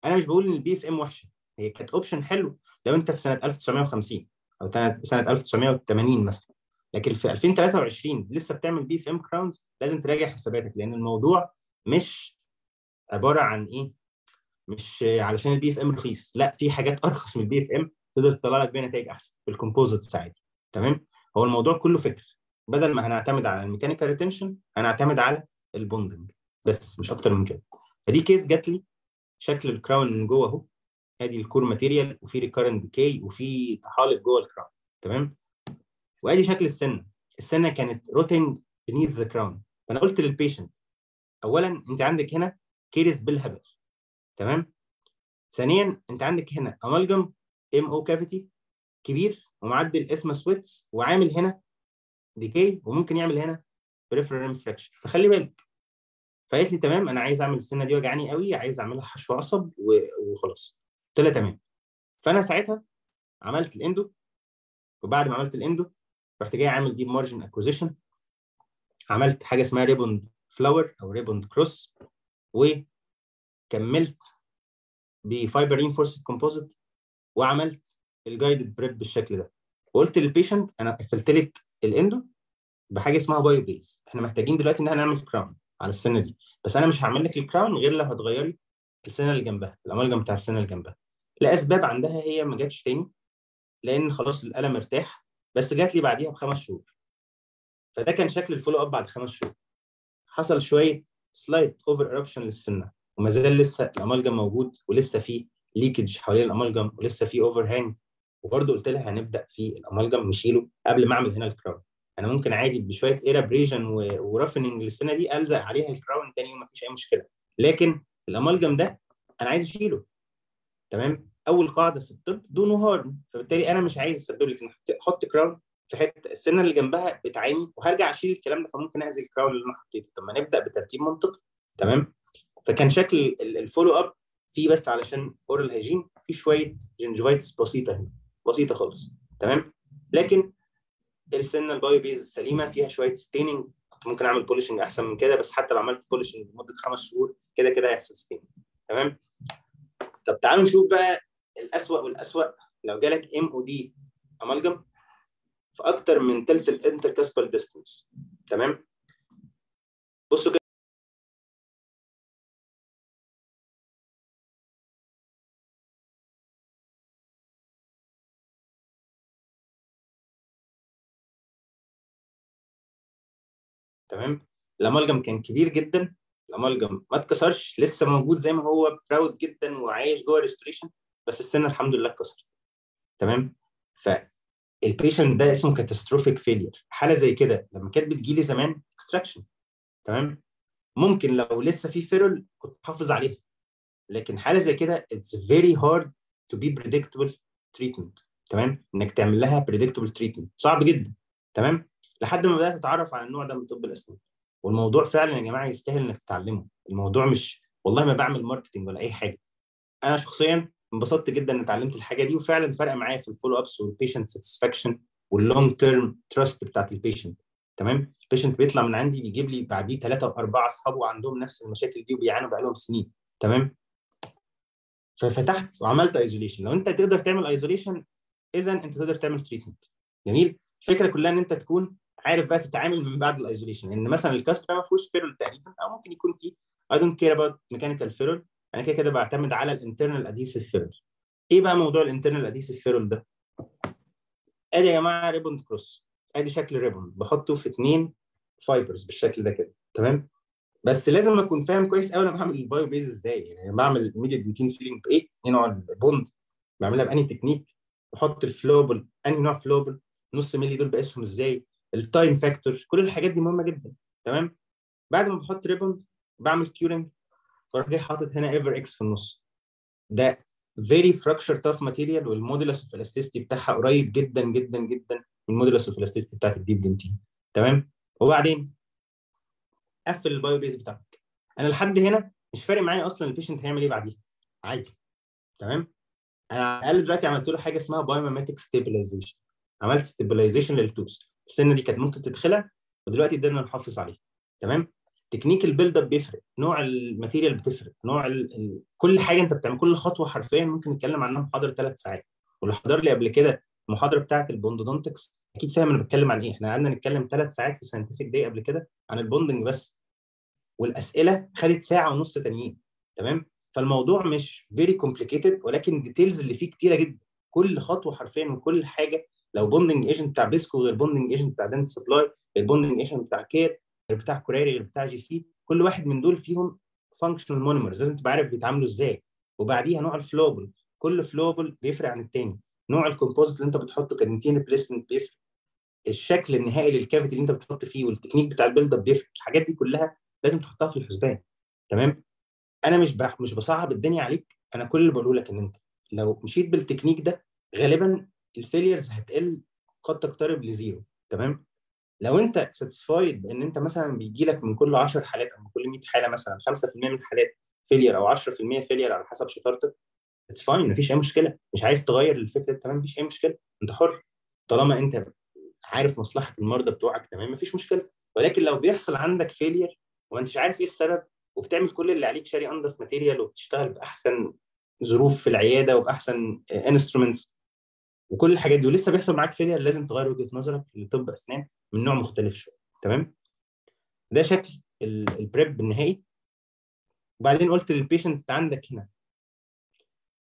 أنا مش بقول إن ال PFM وحشة هي كانت option حلو لو أنت في سنة 1950 أو سنة 1980 مثلا. لكن في 2023 لسه بتعمل PFM crowns لازم تراجع حساباتك لأن الموضوع مش عبارة عن إيه؟ مش علشان ال PFM رخيص. لا في حاجات أرخص من ال PFM تقدر تطلع لك بيها نتائج أحسن. في ال composites عادي تمام؟ هو الموضوع كله فكر. بدل ما هنعتمد على ال mechanical retention هنعتمد على ال bonding بس مش أكتر من كده. فدي case جات لي. شكل ال crown من جوه أهو. أدي ال core material وفي recurrent decay وفي طحالب جوه ال crown تمام؟ وأدي شكل السنة. السنة كانت rotting beneath the crown فأنا قلت لل patient اولا أنت عندك هنا caries بالهبل. تمام؟ ثانيا أنت عندك هنا amalgam MO cavity كبير ومعدي ال isthmus width وعامل هنا decay وممكن يعمل هنا peripheral fracture فخلي بالك. فقالت لي تمام أنا عايز أعمل السنة دي وجعاني قوي عايز أعملها حشو عصب وخلاص. قلت لها تمام. فأنا ساعتها عملت ال endo وبعد ما عملت ال endo رحت جاي عامل deep margin acquisition عملت حاجة اسمها Ribbond floor أو Ribbond cross وكملت ب fiber reinforced composite وعملت ال guided prep بالشكل ده. وقلت لل patient أنا قفلت لك ال endo بحاجة اسمها bio base إحنا محتاجين دلوقتي إن إحنا نعمل crown على السنة دي. بس أنا مش هعمل لك ال crown غير لو هتغيري السنة اللي جنبها ال amalgam بتاع السنة اللي جنبها. لأسباب عندها هي ما جاتش تاني لأن خلاص الألم ارتاح بس جات لي بعديها بخمس شهور. فده كان شكل ال follow up بعد خمس شهور. حصل شوية slight over eruption للسنة. وما زال لسه ال amalgam موجود ولسه في leakage حوالين ال amalgam ولسه في overhang وبرده قلت لها هنبدأ في ال amalgam نشيله قبل ما أعمل هنا ال crown أنا ممكن عادي بشوية air abrasion و roughening للسنة دي ألزق عليها ال crown تاني وما فيش أي مشكلة. لكن ال amalgam ده أنا عايز أشيله. تمام؟ أول قاعدة في الطب do no harm فبالتالي أنا مش عايز أسبب لك أحط crown في حتة السنة اللي جنبها بتعاني. وهرجع أشيل الكلام ده فممكن اذي ال crown اللي أنا حطيته. طب ما نبدأ بترتيب منطقي. تمام؟ فكان شكل ال follow up فيه بس علشان oral hygiene في شوية gingivitis بسيطة هنا بسيطة خالص. تمام؟ لكن السنة ال bio base سليمه فيها شوية staining ممكن أعمل polishing أحسن من كده بس حتى لو عملت polishing لمدة خمس شهور كده كده هيحصل staining تمام؟ طب تعالوا نشوف بقى الأسوأ والأسوأ. لو جالك MOD amalgam في أكتر من ثلث ال intercuspal distance تمام؟ بصوا تمام؟ ال amalgam كان كبير جدا. ال amalgam ما اتكسرش لسه موجود زي ما هو proud جدا وعايش جوه restoration بس السنة الحمد لله اتكسر. تمام؟ فال patient ده اسمه catastrophic failure حالة زي كده. لما كانت بتجي لي زمان extraction تمام؟ ممكن لو لسه في ferrule كنت حافظ عليها. لكن حالة زي كده it's very hard to be predictable treatment تمام؟ إنك تعمل لها predictable treatment صعب جدا. تمام؟ لحد ما بدأت أتعرف على النوع ده من طب الأسنان. والموضوع فعلا يا جماعة يستاهل إنك تتعلمه. الموضوع مش والله ما بعمل marketing ولا أي حاجة. أنا شخصيا انبسطت جدا ان اتعلمت الحاجة دي وفعلا فرق معايا في ال follow-ups وال patient satisfaction وال long-term trust بتاعت ال patient تمام؟ ال patient بيطلع من عندي بيجيب لي بعديه ثلاثة وأربعة أصحابه عندهم نفس المشاكل دي وبيعانوا بقالهم سنين. تمام؟ ففتحت وعملت isolation لو أنت تقدر تعمل isolation اذا أنت تقدر تعمل treatment جميل؟ الفكرة كلها إن أنت تكون عارف بقى تتعامل من بعد ال isolation ان مثلا ال cusp ما فيهوش ferrule تقريبا أو ممكن يكون فيه. I don't care about mechanical ferrule أنا كده كده بعتمد على ال internal adhesive ferrule إيه بقى موضوع ال internal adhesive ferrule ده؟ أدي يا جماعة Ribbond cross أدي شكل Ribbond بحطه في اثنين fibers بالشكل ده كده. تمام؟ بس لازم أكون فاهم كويس قوي أنا بعمل ال bio-base إزاي. يعني بعمل immediate dentin sealing بإيه؟ إيه نوع ال bond بعملها باني تكنيك بحط ال flowable أنهي نوع flowable نص مللي دول بقيسهم إزاي؟ ال time factor كل الحاجات دي مهمة جدا تمام؟ بعد ما بحط Ribbond بعمل curing بروح جاي حاطط هنا everX في النص. ده very fracture tough material وال modulus of elasticity بتاعها قريب جدا جدا جدا من ال modulus of elasticity بتاعت ال deep dentin تمام؟ وبعدين قفل ال bio-base بتاعك. أنا لحد هنا مش فارق معايا أصلا ال patient هيعمل إيه بعديها. عادي. تمام؟ أنا على الأقل دلوقتي عملت له حاجة اسمها biomimetic stabilization عملت stabilization لل tooth السنة دي كانت ممكن تتخلع ودلوقتي قدرنا نحافظ عليها. تمام؟ technique ال build-up بيفرق. نوع ال material بتفرق. نوع ال... ال... كل حاجة انت بتعمل كل خطوة حرفيا ممكن نتكلم عنها محاضرة ثلاث ساعات. واللي حضر لي قبل كده المحاضرة بتاعه ال Bondodontics أكيد فاهم أنا بتكلم عن إيه. إحنا قعدنا نتكلم ثلاث ساعات في scientific day قبل كده عن ال bonding بس. والأسئلة خدت ساعة ونص تانيين. تمام؟ فالموضوع مش very complicated ولكن ال details اللي فيه كتيرة جدا. كل خطوة حرفيا وكل حاجة لو bonding agent بتاع Bisco غير bonding agent بتاع Dentsply غير bonding agent بتاع Kerr غير بتاع Kuraray غير بتاع GC كل واحد من دول فيهم functional monomers لازم تبقى عارف بيتعاملوا إزاي. وبعديها نوع ال flowable كل flowable بيفرق عن التاني. نوع ال composite اللي أنت بتحطه ك dentin replacement بيفرق. الشكل النهائي لل cavity اللي أنت بتحط فيه والتكنيك بتاع ال build-up بيفرق. الحاجات دي كلها لازم تحطها في الحسبان. تمام؟ أنا مش مش بصعب الدنيا عليك. أنا كل اللي بقوله لك إن أنت لو مشيت بالتكنيك ده غالبا ال failures هتقل قد تقترب ل zero تمام؟ لو انت satisfied بان انت مثلا بيجي لك من كل 10 حالات أو من كل 100 حالة مثلا 5% من الحالات failure أو 10% failure على حسب شطارتك it's fine مفيش أي مشكلة. مش عايز تغير الفكرة تمام؟ مفيش أي مشكلة. أنت حر. طالما انت عارف مصلحة المرضى بتوعك تمام؟ مفيش مشكلة. ولكن لو بيحصل عندك failure وما انتش عارف إيه السبب وبتعمل كل اللي عليك شاري انضف material وبتشتغل بأحسن ظروف في العيادة وبأحسن instruments وكل الحاجات دي ولسه بيحصل معاك failure لازم تغير وجهة نظرك لطب أسنان من نوع مختلف شوية تمام؟ ده شكل ال prep النهائي وبعدين قلت لل patient عندك هنا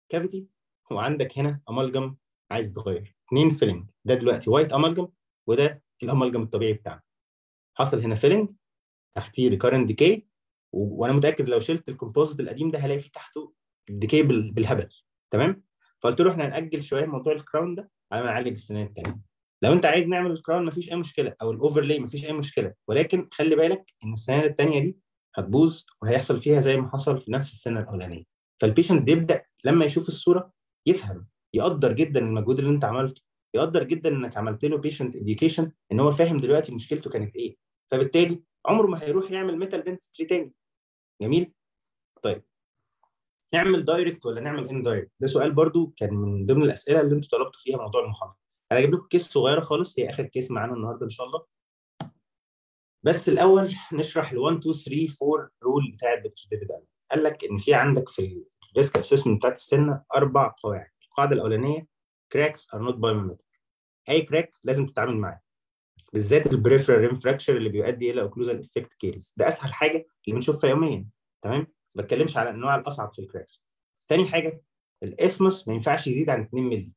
cavity وعندك هنا amalgam عايز تغير. اثنين filling ده دلوقتي white amalgam وده ال amalgam الطبيعي بتاعنا. حصل هنا filling تحتيه recurrent decay وأنا متأكد لو شلت ال composite القديم ده هلاقي فيه تحته decay بالهبل تمام؟ فقلت له إحنا هنأجل شوية موضوع ال crown ده على ما نعالج السنان الثانية لو أنت عايز نعمل ال crown مفيش أي مشكلة أو ال overlay مفيش أي مشكلة. ولكن خلي بالك إن السنان الثانية دي هتبوظ وهيحصل فيها زي ما حصل في نفس السنة الأولانية. فال patient بيبدأ لما يشوف الصورة يفهم يقدر جدا المجهود اللي أنت عملته يقدر جدا إنك عملت له patient education إن هو فاهم دلوقتي مشكلته كانت إيه. فبالتالي عمره ما هيروح يعمل metal dentistry تاني. جميل؟ طيب. نعمل direct ولا نعمل indirect ده سؤال برضو كان من ضمن الأسئلة اللي أنتوا طلبتوا فيها موضوع المحاضرة. أنا هجيب لكم case صغيرة خالص هي آخر case معانا النهارده إن شاء الله. بس الأول نشرح ال 1 2 3 4 rule بتاع الدكتور ديفيد قال لك إن في عندك في ال risk assessment بتاعت السنة أربع قواعد. القاعدة الأولانية cracks are not biomimetic أي crack لازم تتعامل معاه. بالذات ال peripheral rim fracture اللي بيؤدي إلى occlusal effect caries ده أسهل حاجة اللي بنشوفها يوميا. تمام؟ ما بتكلمش على الانواع الأصعب في ال cracks. تاني حاجة ال isthmus ما ينفعش يزيد عن 2 مللي.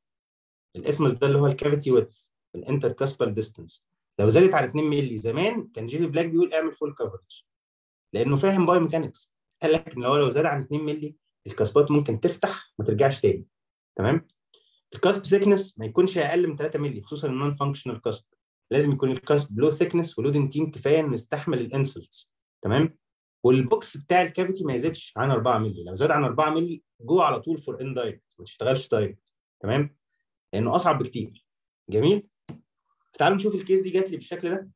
ال isthmus ده اللي هو ال cavity width ال intercuspal distance لو زادت عن 2 مللي زمان كان G.V. Black بيقول اعمل full coverage لأنه فاهم biomechanics قال لك إن هو لو زاد عن 2 مللي الكاسبات ممكن تفتح ما ترجعش تاني. تمام؟ ال cusp thickness ما يكونش أقل من 3 مللي خصوصا ال non-functional cusp لازم يكون ال cusp لو thickness ولو dentin كفاية انه يستحمل ال insults تمام؟ وال box بتاع ال cavity ما يزيدش عن 4 مللي لو زاد عن 4 مللي جوه على طول for indirect ما تشتغلش direct تمام؟ لأنه أصعب بكتير. جميل؟ تعالوا نشوف ال case دي جات لي بالشكل ده.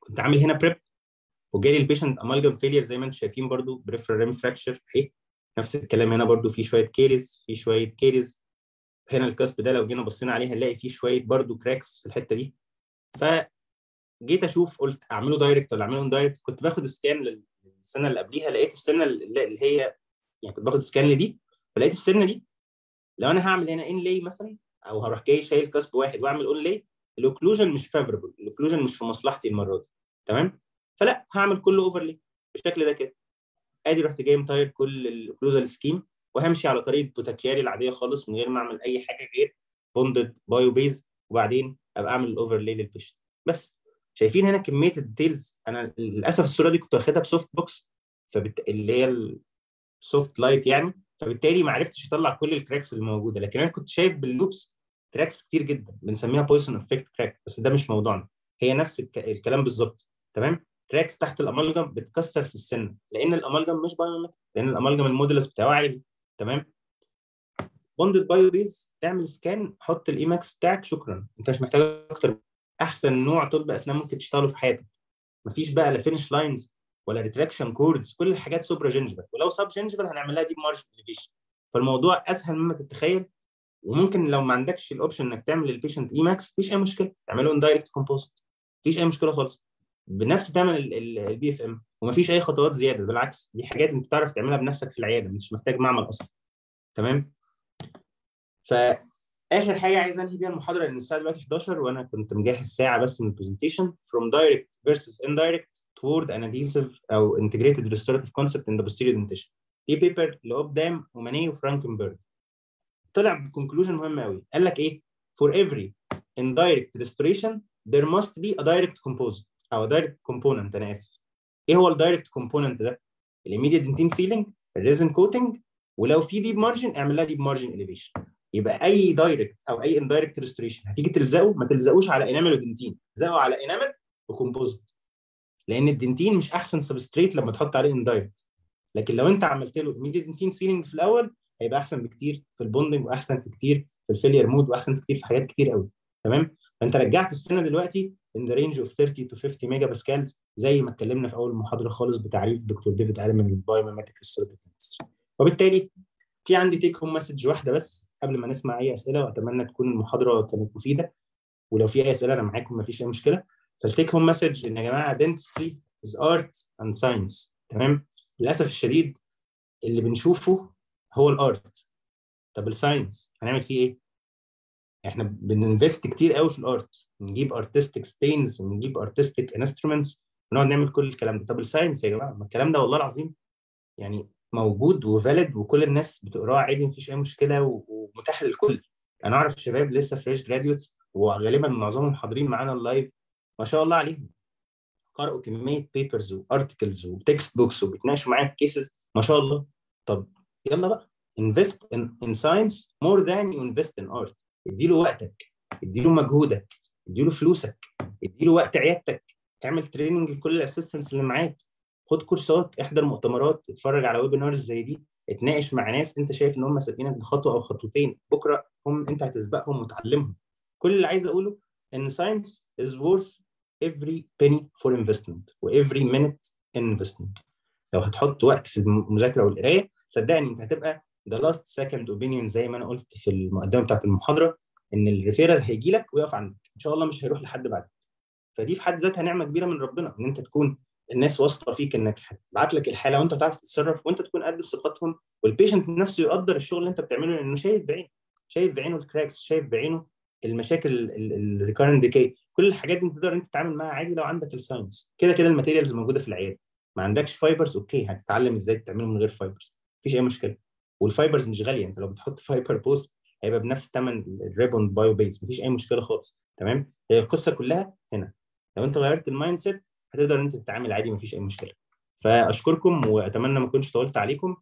كنت عامل هنا prep وجالي ال patient amalgam failure زي ما أنتم شايفين برضو peripheral fracture اهي نفس الكلام هنا برضو في شوية caries في شوية caries هنا ال cusp ده لو جينا بصينا عليه هنلاقي فيه شوية برضو cracks في الحتة دي. فجيت أشوف قلت أعمله direct ولا أعمله direct كنت باخد scan للسنه اللي قبليها لقيت السنة اللي هي يعني كنت باخد scan لدي فلقيت السنة دي لو أنا هعمل هنا inlay مثلا أو هروح جاي شايل cusp واحد وأعمل onlay ال occlusion مش favorable ال occlusion مش في مصلحتي المرة دي. تمام؟ فلا هعمل كله overlay بالشكل ده كده. أدي رحت جاي مطير كل ال occlusal scheme وهمشي على طريقة بوتاكياري العادية خالص من غير ما أعمل أي حاجة غير bonded bio-base وبعدين أبقى أعمل ال overlay لل patient بس. شايفين هنا كمية ال details أنا للأسف الصورة دي كنت واخدها ب soft box فبت... اللي هي ال soft light يعني. فبالتالي ما عرفتش أطلع كل ال cracks اللي موجودة. لكن أنا كنت شايف بال loupes cracks كتير جدا. بنسميها Poisson effect crack بس ده مش موضوعنا. هي نفس الك... الكلام بالظبط. تمام؟ cracks تحت ال amalgam بتكسر في السن. لأن ال amalgam مش biomimetic لأن ال amalgam ال modulus بتاعه عالي. تمام؟ bonded bio-base اعمل scan حط ال E.max بتاعك. شكرا. أنت مش محتاج أكتر أحسن نوع طب أسنان ممكن تشتغله في حياتك. مفيش بقى لا finish lines ولا retraction cords كل الحاجات supragingival ولو subgingival هنعمل لها دي margin elevation فالموضوع أسهل مما تتخيل. وممكن لو ما عندكش ال option إنك تعمل لل patient E.max مفيش أي مشكلة. تعمله indirect composite مفيش أي مشكلة خالص. بنفس ثمن ال PFM ومفيش أي خطوات زيادة. بالعكس دي حاجات أنت تعرف تعملها بنفسك في العيادة. مش محتاج معمل أصلا. تمام؟ فاخر حاجة عايز أنهي بيها المحاضرة لأن الساعة دلوقتي 11 وأنا كنت مجهز ساعة بس من ال presentation from direct versus indirect toward adhesive أو integrated restorative concept in the posterior dentition. دي paper لقدام وماني وفرانكنبرج. طلع ب conclusion مهم قوي قال لك إيه؟ For every indirect restoration there must be a direct composite أو direct component. أنا آسف. إيه هو ال direct component ده؟ ال immediate dentin sealing ال resin coating ولو في deep margin اعمل لها deep margin elevation يبقى أي direct أو أي indirect restoration هتيجي تلزقه ما تلزقوش على enamel و dentin تلزقه على enamel و composite. لأن ال dentin مش أحسن substrate لما تحط عليه indirect لكن لو أنت عملت له immediate dentin sealing في الأول هيبقى أحسن بكتير في ال bonding وأحسن في كتير في ال failure mode وأحسن في كتير في حاجات كتير قوي. تمام؟ فأنت رجعت السنة دلوقتي in the range of 30 to 50 megapascals زي ما اتكلمنا في أول المحاضره خالص بتعريف دكتور David Alleman من ال biomimetic وبالتالي في عندي take-home message واحدة بس. قبل ما نسمع أي أسئلة وأتمنى تكون المحاضرة كانت مفيدة. ولو في أي أسئلة أنا معاكم مفيش أي مشكلة. فال take-home message إن يا جماعة dentistry is art and science. تمام؟ للأسف الشديد اللي بنشوفه هو ال art طب ال science هنعمل فيه إيه؟ إحنا بن invest كتير قوي في ال art نجيب artistic stains ونجيب artistic instruments ونقعد نعمل كل الكلام ده. طب ال science يا جماعة ما الكلام ده والله العظيم يعني موجود و valid وكل الناس بتقراه عادي مفيش أي مشكلة ومتاح للكل. أنا أعرف شباب لسه fresh graduates وغالبا معظمهم حاضرين معانا ال live ما شاء الله عليهم. قرأوا كمية papers و articles و textbooks وبيتناقشوا معايا في cases ما شاء الله. طب يلا بقى invest in science more than you invest in art. اديله وقتك اديله مجهودك اديله فلوسك اديله وقت عيادتك. اعمل training لكل ال assistants اللي معاك. خد كورسات احضر مؤتمرات اتفرج على webinars زي دي اتناقش مع ناس انت شايف ان هم سابقينك بخطوة أو خطوتين بكرة هم انت هتسبقهم وتعلمهم. كل اللي عايز أقوله إن science is worth every penny for investment و every minute in investment. لو هتحط وقت في المذاكرة والقراية صدقني انت هتبقى the last second opinion زي ما أنا قلت في المقدمة بتاعت المحاضرة إن الريفيرال هيجي لك ويقف عندك. إن شاء الله مش هيروح لحد بعدك. فدي في حد ذاتها نعمة كبيرة من ربنا إن أنت تكون الناس واثقة فيك إنك هتبعت لك الحالة وأنت تعرف تتصرف وأنت تكون قد ثقتهم وال patient نفسه يقدر الشغل اللي أنت بتعمله لأنه شايف بعينه شايف بعينه ال cracks شايف بعينه المشاكل ال recurrent decay كل الحاجات دي أنت تقدر أنت تتعامل معاها عادي لو عندك ال science كده كده ال materials موجودة في العيادة. ما عندكش fibers okay هتتعلم إزاي تعمله من غير fibers مفيش أي مشكلة. وال fibers مش غالية. أنت لو بتحط fiber post هيبقى بنفس ثمن ال Ribbond bio-base مفيش أي مشكلة خالص. تمام؟ هي القصة كلها هنا. لو أنت غيرت ال mindset هتقدر أنت تتعامل عادي مفيش أي مشكلة. فأشكركم وأتمنى ما أكونش طولت عليكم.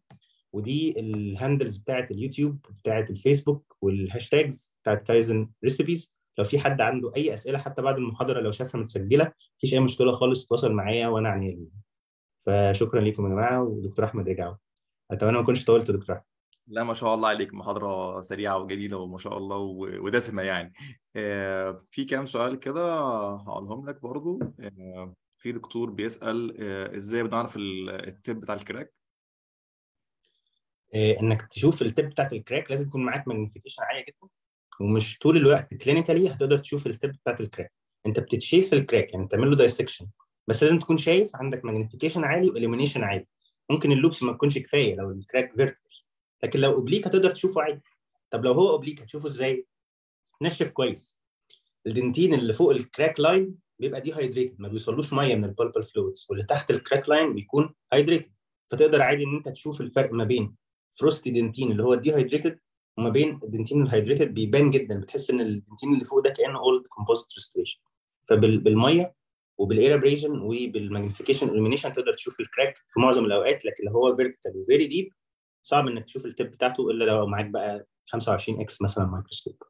ودي ال handles بتاعت اليوتيوب بتاعت الفيسبوك وال hashtags بتاعت Kaizen recipes لو في حد عنده أي أسئلة حتى بعد المحاضرة لو شافها متسجلة مفيش أي مشكلة خالص تواصل معايا وأنا عني فشكرا لكم يا جماعة. ودكتور أحمد رجعوا أتمنى ما أكونش طولت دكتور أحمد. لا ما شاء الله عليك. محاضرة سريعة وجميلة وما شاء الله ودسمة يعني. آه، في كام سؤال كده هقولهم لك برضو. آه، في دكتور بيسأل آه، إزاي بنعرف ال- ال depth بتاع ال crack؟ آه، إنك تشوف ال depth بتاعت ال crack لازم يكون معاك magnification عالية جدا ومش طول الوقت clinically هتقدر تشوف ال depth بتاعت ال crack. أنت بت chase ال crack يعني تعمل له dissection بس لازم تكون شايف عندك magnification عالي و illumination عالي. ممكن ال loupes ما تكونش كفاية لو ال crack vertical لكن لو oblique هتقدر تشوفه عادي. طب لو هو oblique هتشوفه إزاي؟ نشف كويس. ال dentin اللي فوق ال crack line بيبقى dehydrated ما بيوصلوش مية من ال pulpal fluids واللي تحت ال crack line بيكون hydrated فتقدر عادي إن أنت تشوف الفرق ما بين frosty dentin اللي هو ال dehydrated وما بين ال dentin ال hydrated بيبان جدا بتحس إن ال dentin اللي فوق ده كأنه old composite restoration فبالميه وبال air abrasion وبال magnification illumination تقدر تشوف ال crack في معظم الأوقات لكن لو هو vertical و very deep صعب إنك تشوف ال tip بتاعته إلا لو معاك بقى 25 X مثلا مايكروسكوب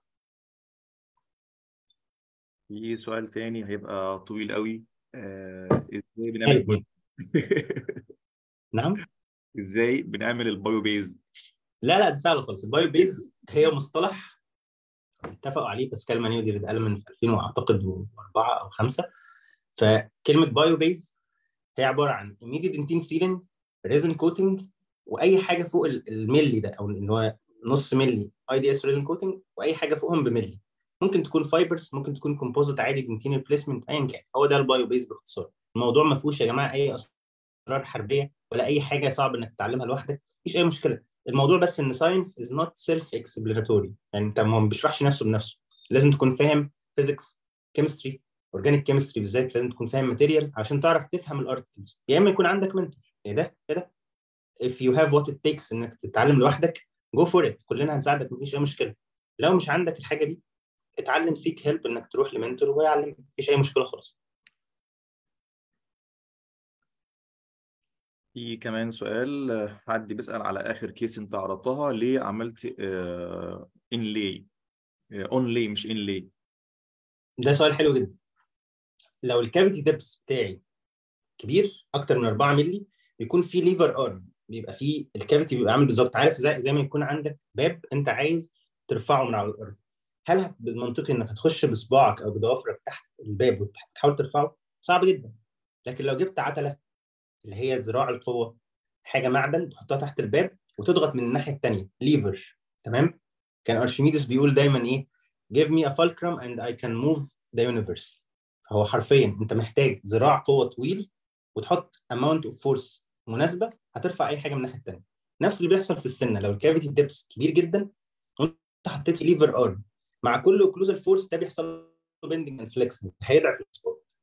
في سؤال تاني هيبقى طويل قوي آه، إزاي. بنعمل ال bio نعم. إزاي بنعمل ال bio base لا لا دي سهلة خالص. ال bio base هي مصطلح اتفقوا عليه باسكال ماني وديفيد أليمان في 2000 وأعتقد 4 أو 5 فكلمة bio base هي عبارة عن immediate dentin sealing resin coating وأي حاجة فوق ال- الملي ده أو اللي هو نص ملي IDS resin coating وأي حاجة فوقهم بملي. ممكن تكون fibers ممكن تكون composite عادي dentin replacement ايا كان. هو ده ال bio base باختصار. الموضوع ما فيهوش يا جماعة أي أسرار حربية ولا أي حاجة صعب إنك تتعلمها لوحدك. مفيش أي مشكلة. الموضوع بس إن science is not self explanatory يعني أنت ما بيشرحش نفسه بنفسه. لازم تكون فاهم physics chemistry organic chemistry بالذات. لازم تكون فاهم material عشان تعرف تفهم ال articles يا إما يكون عندك mentor إيه ده؟ إيه ده؟ If you have what it takes إنك تتعلم لوحدك go for it. كلنا هنساعدك مفيش أي مشكلة. لو مش عندك الحاجة دي اتعلم seek help انك تروح ل mentor ويعلمك مفيش أي مشكلة خالص. في كمان سؤال حد بيسأل على آخر case أنت عرضتها ليه عملت inlay onlay مش inlay ده سؤال حلو جدا. لو ال cavity depth بتاعي كبير أكتر من 4 مللي بيكون في lever arm بيبقى فيه ال cavity بيبقى عامل بالظبط. عارف زي زي ما يكون عندك باب أنت عايز ترفعه من على الأرض. هل بالمنطقي إنك هتخش بصباعك أو بضوافرك تحت الباب وتحاول ترفعه؟ صعب جدا. لكن لو جبت عتلة اللي هي ذراع القوة حاجة معدن تحطها تحت الباب وتضغط من الناحية الثانية lever تمام؟ كان أرشميدس بيقول دايما إيه؟ Give me a fulcrum and I can move the universe. هو حرفيا أنت محتاج ذراع قوة طويل وتحط amount of force مناسبة هترفع أي حاجة من الناحية الثانية نفس اللي بيحصل في السنة. لو ال cavity depth كبير جدا وأنت حطيت lever arm مع كل occlusal force ده بيحصل له bending and flexing هيضعف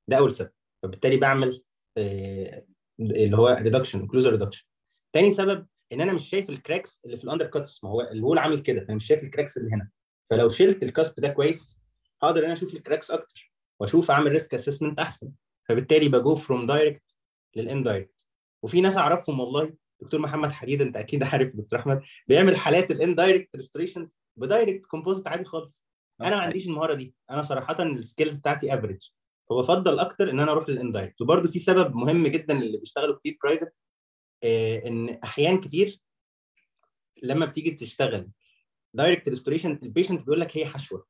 ده أول سبب. فبالتالي بعمل آه، اللي هو reduction occlusal reduction تاني سبب إن أنا مش شايف ال cracks اللي في ال undercuts ما هو ال wall عامل كده أنا مش شايف ال cracks اللي هنا. فلو شلت ال cusp ده كويس هقدر إن أنا أشوف ال cracks أكتر وأشوف أعمل risk assessment أحسن. فبالتالي ب go from direct لل indirect وفي ناس أعرفهم والله دكتور محمد حديد أنت أكيد عارف دكتور أحمد بيعمل حالات ال indirect restorations ب direct composite عادي خالص. أنا ما عنديش المهارة دي. أنا صراحة ال skills بتاعتي average فبفضل أكتر إن أنا أروح لل indirect وبرده في سبب مهم جدا اللي بيشتغلوا كتير private آه إن احيان كتير لما بتيجي تشتغل direct restoration ال patient بيقول لك هي حشوة.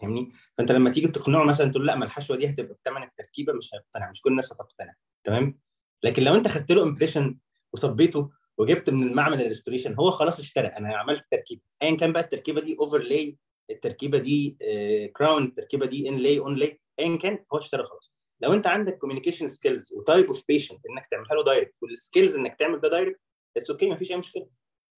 فاهمني؟ فأنت لما تيجي تقنعه مثلا تقول لا ما الحشوة دي هتبقى بثمن التركيبة مش هيقتنع مش كل الناس هتقتنع. تمام؟ لكن لو أنت خدت له impression وصبيته وجبت من المعمل ال restoration هو خلاص اشترى. أنا عملت تركيبة. ايا كان بقى التركيبة دي overlay التركيبة دي crown التركيبة دي inlay onlay ايا كان هو اشترى خلاص. لو أنت عندك communication skills و type of patient إنك تعملها له direct وال skills إنك تعمل ده direct it's okay مفيش أي مشكلة.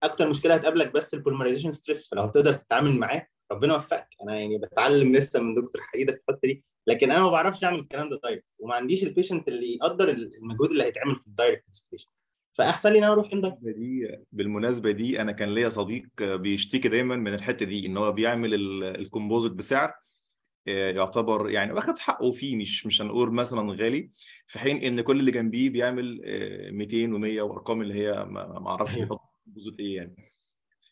أكتر مشكلة هتقابلك بس ال polymerization stress فلو هتقدر تتعامل معاه ربنا يوفقك. أنا يعني بتعلم لسه من دكتور حقيقه في الحتة دي لكن أنا ما بعرفش أعمل الكلام ده direct وما عنديش ال patient اللي يقدر المجهود اللي هيتعمل في ال direct restoration فأحسن لي إن أنا أروح indirect دي بالمناسبة دي أنا كان ليا صديق بيشتكي دايما من الحتة دي إن هو بيعمل ال- ال composite بسعر آه، يعتبر يعني واخد حقه فيه مش مش هنقول مثلا غالي في حين إن كل اللي جنبيه بيعمل آه، 200 و100 وأرقام اللي هي ما أعرفش أيوه. يحط كومبوزيت إيه يعني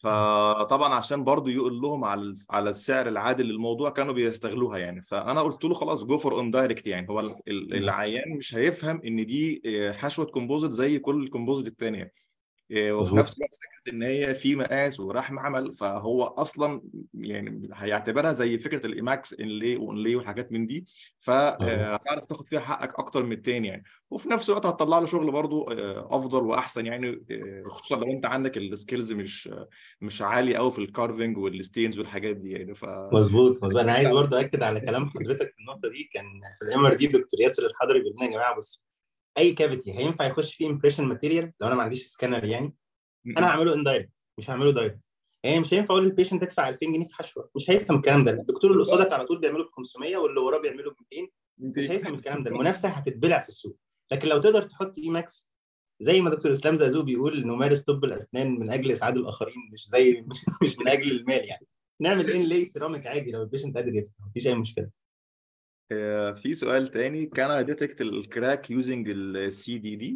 فطبعا عشان برضو يقول لهم على على السعر العادل للموضوع كانوا بيستغلوها يعني. فأنا قلت له خلاص go for indirect يعني. هو. العيان مش هيفهم إن دي حشوة composite زي كل ال composite الثانية إيه، وفي مظبوط. نفس الوقت فكرة إن هي في مقاس وراح معمل فهو أصلا يعني هيعتبرها زي فكرة الإيماكس inlay و onlay وحاجات من دي. فهتعرف تاخد فيها حقك أكتر من التاني يعني. وفي نفس الوقت هتطلع له شغل برضو آه، أفضل وأحسن يعني آه، خصوصا لو أنت عندك ال skills مش مش عالي قوي في ال carving وال stains والحاجات دي يعني. ف مظبوط مظبوط. أنا عايز برضه أكد على كلام حضرتك في النقطة دي كان في ال MRD دكتور ياسر الحضري بيقول لنا يا جماعة بص أي cavity هينفع يخش فيه impression material لو أنا ما عنديش سكانر يعني. أنا هعمله indirect مش هعمله direct يعني مش هينفع أقول لل patient أدفع 2000 جنيه في حشوة. مش هيفهم الكلام ده. الدكتور اللي قصادك على طول بيعمله ب 500 واللي وراه بيعمله ب 200 مش هيفهم الكلام ده. المنافسة هتتبلع في السوق. لكن لو تقدر تحط إيماكس زي ما دكتور إسلام زازو بيقول نمارس طب الأسنان من أجل إسعاد الآخرين مش زي مش من أجل المال يعني. نعمل inlay ceramic عادي لو ال patient قادر يدفع. مفيش أي مشكلة. في سؤال تاني. can I detect ال crack using ال CDD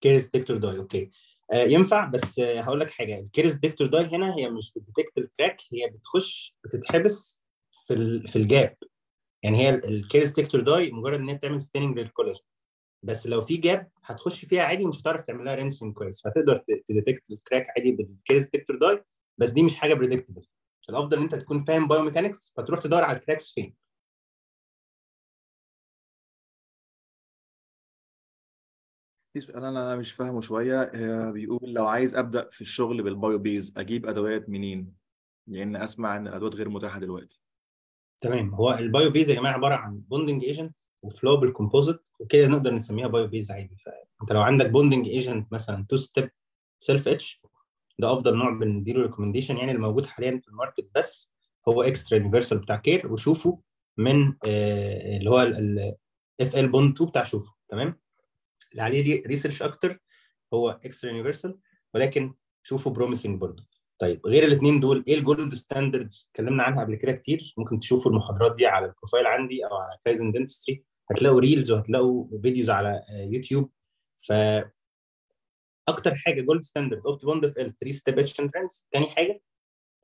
caries detector dye okay آه ينفع بس آه هقول لك حاجة. ال caries detector dye هنا هي مش بت detect ال crack هي بتخش بتتحبس في في ال gap يعني هي ال caries detector dye مجرد إن هي بتعمل staining للكولاجين. بس لو في gap هتخش فيها عادي ومش هتعرف تعمل لها rinsing كويس. فتقدر ت detect ال crack عادي بال caries detector dye بس دي مش حاجة predictable الأفضل إن أنت تكون فاهم biomechanics فتروح تدور على ال cracks فين. في سؤال أنا مش فاهمه شوية آه، بيقول لو عايز أبدأ في الشغل بال bio-base أجيب أدوات منين؟ لأن أسمع إن الأدوات غير متاحة دلوقتي. تمام. هو ال bio-base يا جماعة عبارة عن bonding agent و flow able composite وكده نقدر نسميها bio-base عادي. فأنت لو عندك bonding agent مثلا two-step self-etch ده أفضل نوع بنديله recommendation يعني الموجود حاليا في ال market بس هو eXTRa Universal بتاع Kerr و Shofu من آه، اللي هو FL-Bond 2 بتاع Shofu تمام؟ اللي عليه research أكتر هو eXTRa Universal ولكن Shofu promising برضه. طيب غير الاثنين دول إيه ال gold standards اتكلمنا عنها قبل كده كتير. ممكن تشوفوا المحاضرات دي على ال profile عندي أو على Kaizen Dentistry هتلاقوا reels وهتلاقوا فيديوز على آه، يوتيوب ف أكتر حاجة gold standard OptiBond FL 3 step etch and rinse تاني حاجة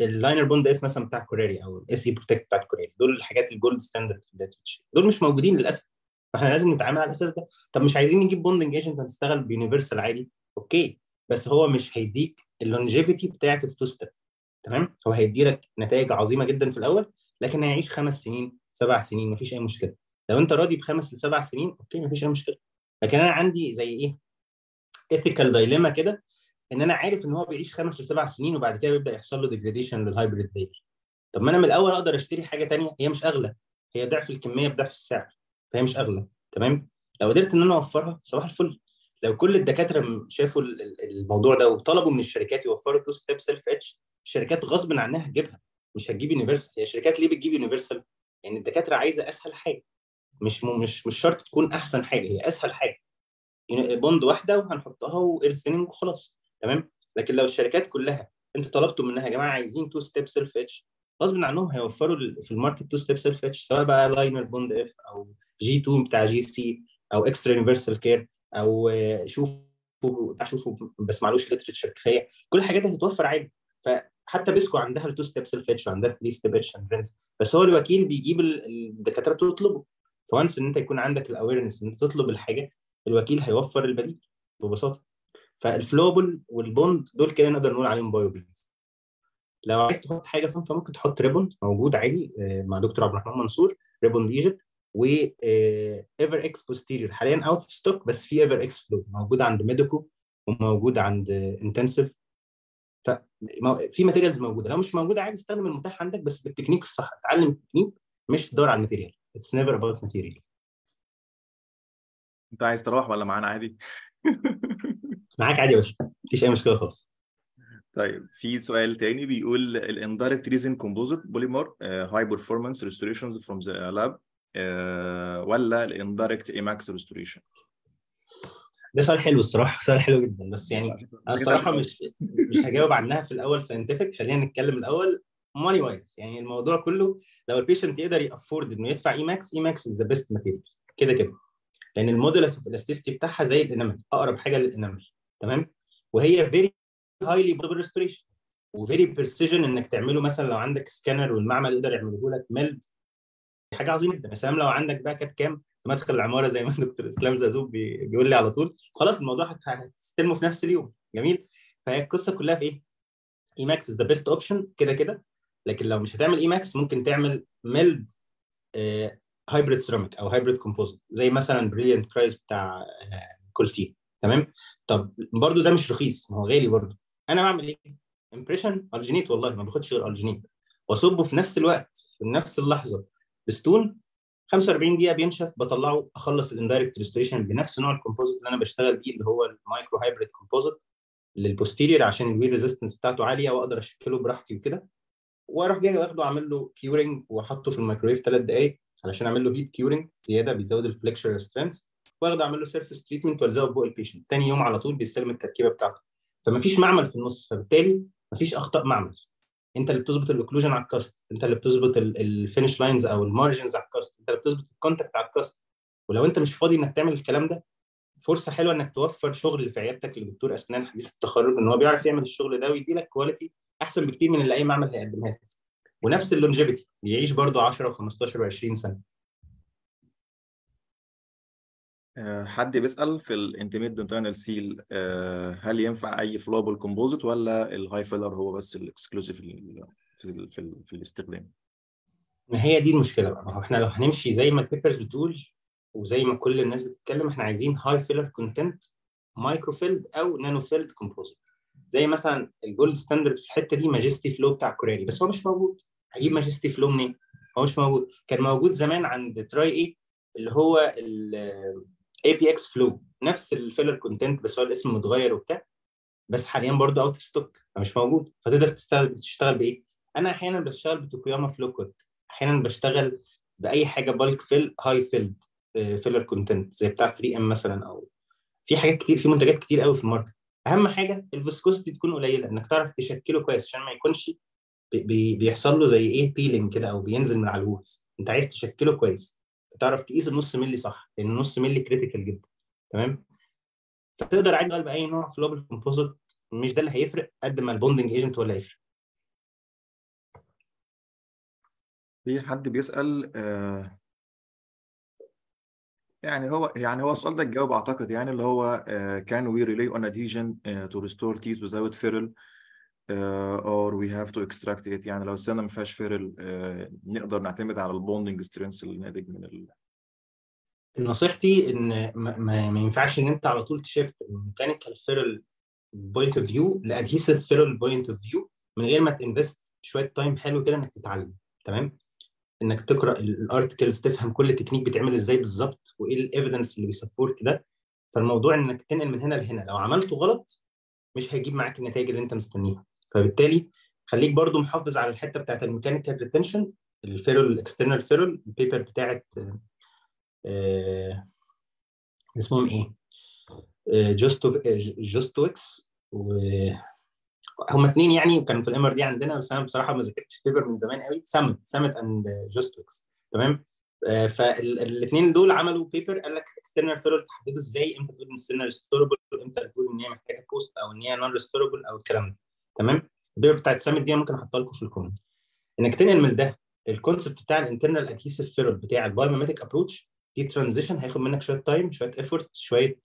ال Liner Bond F مثلا بتاع Kuraray أو ال SE Protect بتاع Kuraray دول الحاجات ال gold standard في ال literature دول مش موجودين للأسف. فاحنا لازم نتعامل على الأساس ده. طب مش عايزين نجيب bonding agent هنشتغل ب universal عادي؟ okay. بس هو مش هيديك ال longevity بتاعت ال two-step تمام؟ هو هيدي لك نتائج عظيمة جدا في الأول لكن هيعيش خمس سنين سبع سنين مفيش أي مشكلة. لو أنت راضي بخمس لسبع سنين okay مفيش أي مشكلة. لكن أنا عندي زي إيه؟ ethical dilemma كده إن أنا عارف إن هو بيعيش خمس لسبع سنين وبعد كده بيبدأ يحصل له degradation لل hybrid بيبي طب ما أنا من الأول أقدر أشتري حاجة تانية هي مش أغلى. هي ضعف الكمية بضعف السعر. فهي مش اغلى تمام؟ لو قدرت إن أنا أوفرها صباح الفل. لو كل الدكاترة شافوا ال- ال- الموضوع ده وطلبوا من الشركات يوفروا two-step self-etch الشركات غصب عنها هتجيبها مش هتجيب universal هي الشركات ليه بتجيب universal؟ لأن الدكاترة عايزة أسهل حاجة مش مش مش شرط تكون أحسن حاجة هي أسهل حاجة. يعني bond واحدة وهنحطها و air thinning وخلاص تمام؟ لكن لو الشركات كلها أنتوا طلبتوا منها يا جماعة عايزين two-step self-etch غصب عنهم هيوفروا في ال market two-step self-etch سواء بقى Liner Bond F أو G2 بتاع GC أو eXTRa Universal Kerr أو Shofu Shofu بس معلوش literature كفاية. كل الحاجات دي هتتوفر عادي. فحتى Bisco عندها ال two-step self-etch وعندها 3 step etch بس هو الوكيل بيجيب ال- الدكاترة تطلبه ف once إن أنت يكون عندك ال awareness إن أنت تطلب الحاجة الوكيل هيوفر البديل ببساطة. فال flowable وال bond دول كده نقدر نقول عليهم bio-base لو عايز تحط حاجة فممكن تحط Ribbond موجود عادي آه، مع دكتور عبد الرحمن منصور Ribbond Egypt و everX Posterior حاليا out of stock بس في everX Flow موجود عند ميديكو وموجود عند انتنسيف ففي materials موجودة. لو مش موجودة عادي استخدم المتاح عندك بس بالتكنيك الصح. اتعلم التكنيك مش تدور على ال material it's never about material انت عايز تروح ولا معانا عادي؟ معاك عادي يا باشا. مفيش أي مشكلة خالص. طيب في سؤال تاني بيقول ال indirect resin composite polymer high performance restorations from the lab ولا ال indirect E.max restoration ده سؤال حلو الصراحة سؤال حلو جدا. بس يعني أنا الصراحة مش مش هجاوب عنها في الأول scientific خلينا نتكلم الأول money-wise يعني الموضوع كله لو ال patient يقدر ي afford إنه يدفع E.max E.max is the best material كده كده. لأن ال modulus of elasticity بتاعها زي ال enamel أقرب حاجة لل enamel تمام؟ وهي very highly bondable restoration و very precision إنك تعمله مثلا لو عندك سكانر والمعمل يقدر يعمله لك milled حاجة عظيمة. جدا يا سلام لو عندك بقى CAD/CAM في مدخل العمارة زي ما دكتور إسلام زازوب بي- بيقول لي على طول. خلاص الموضوع هت- هتستلمه في نفس اليوم. جميل. فهي القصة كلها في إيه؟ E.max is the best option كده كده. لكن لو مش هتعمل E.max ممكن تعمل milled hybrid ceramic أو hybrid composite زي مثلا Brilliant Crios بتاع Coltene تمام؟ طب برضو ده مش رخيص. ما هو غالي برضو. أنا بعمل إيه؟ impression alginate والله ما باخدش غير alginate وأصبه في نفس الوقت في نفس اللحظة. ب stone 45 دقيقة بينشف بطلعه أخلص ال indirect restoration بنفس نوع ال composite اللي أنا بشتغل بيه اللي هو ال micro hybrid composite لل posterior عشان ال wear resistance بتاعته عالية وأقدر أشكله براحتي وكده. وأروح جاي واخده اعمل له curing وأحطه في الميكرويف ثلاث دقائق علشان أعمل له heat curing زيادة بيزود ال flexural strength واخده اعمل له surface treatment وألزقه فوق ال patient تاني يوم على طول بيستلم التركيبة بتاعته. فما فيش معمل في النص فبالتالي ما فيش أخطاء معمل. انت اللي بتظبط ال occlusion على ال cast انت اللي بتظبط ال finish lines أو ال margins على ال cast انت اللي بتظبط ال contact على ال cast ولو انت مش فاضي انك تعمل الكلام ده فرصة حلوة انك توفر شغل في عيادتك لدكتور أسنان حديث التخرج إن هو بيعرف يعمل الشغل ده ويدي لك quality أحسن بكتير من اللي أي معمل هيقدمها لك. ونفس ال longevity بيعيش برضه 10 و15 و20 سنة. حد بيسأل في ال immediate dentinal seal هل ينفع أي flowable composite ولا ال high filler هو بس ال exclusive في ال في ال في, ال في الاستخدام؟ ما هي دي المشكلة بقى. ما هو إحنا لو هنمشي زي ما ال papers بتقول وزي ما كل الناس بتتكلم إحنا عايزين high filler content microfilled أو nanofilled composite زي مثلا ال gold standard في الحتة دي Majesty Flow بتاع Kuraray بس هو مش موجود. هجيب Majesty Flow منين؟ هو مش موجود. كان موجود زمان عند تراي إيه اللي هو AP-X Flow نفس ال filler content بس هو الاسم متغير وبتاع. بس حاليا برضه out of stock مش موجود. فتقدر تشتغل تشتغل بإيه؟ أنا أحيانا بشتغل ب Tokuyama Flow Quick أحيانا بشتغل بأي حاجة bulk fill high filled filler content زي بتاع 3M مثلا أو في حاجات كتير في منتجات كتير قوي في ال market. أهم حاجة ال viscosity تكون قليلة. إنك تعرف تشكله كويس عشان ما يكونش بي بيحصل له زي إيه peeling كده أو بينزل من على ال walls أنت عايز تشكله كويس. تعرف تقيس النص ملي صح لأن النص ملي critical جدا. تمام؟ فتقدر عادي تشتغل بأي نوع flowable composite مش ده اللي هيفرق قد ما ال bonding agent هو اللي هيفرق. في حد بيسأل آه يعني هو يعني هو السؤال ده الجواب أعتقد يعني اللي هو we rely on adhesion uh, to restore teeth without ferrule uh, or we have to extract it. يعني لو السنة ما فيهاش ferrule uh, نقدر نعتمد على ال bonding strength الناتج من ال... نصيحتي إن ما, ما, ما ينفعش إن أنت على طول ت shift من mechanical ferrule point of view ل adhesive ferrule point of view من غير ما ت invest شوية time حلو كده إنك تتعلم. تمام؟ إنك تقرأ ال articles تفهم كل تكنيك بيتعمل إزاي بالظبط وإيه ال evidence اللي بي support ده. فالموضوع إنك تنقل من هنا لهنا. لو عملته غلط مش هيجيب معاك النتائج اللي أنت مستنيها. فبالتالي خليك برضو محافظ على الحتة بتاعت الميكانيكال ريتنشن الفيرول الاكسترنال فيرول البيبر بتاعت آه اسمهم إيه؟ آه جوستو Jotkowitz و هم اثنين يعني كانوا في ال MRD عندنا بس أنا بصراحة ما ذاكرتش paper من زمان قوي. Samet Samet and Jotkowitz تمام؟ آه فالاثنين دول عملوا paper قال لك external ferrule تحدده إزاي إمتى تقول إن restorable إمتى تقول إن هي محتاجة post أو إن هي non-restorable أو الكلام ده. تمام؟ ال paper بتاعت Samet دي ممكن احطها لكم في ال comment. إنك تنقل من ده ال concept بتاع ال internal adhesive ferrule بتاع ال biomimetic approach دي transition هياخد منك شوية time شوية effort شوية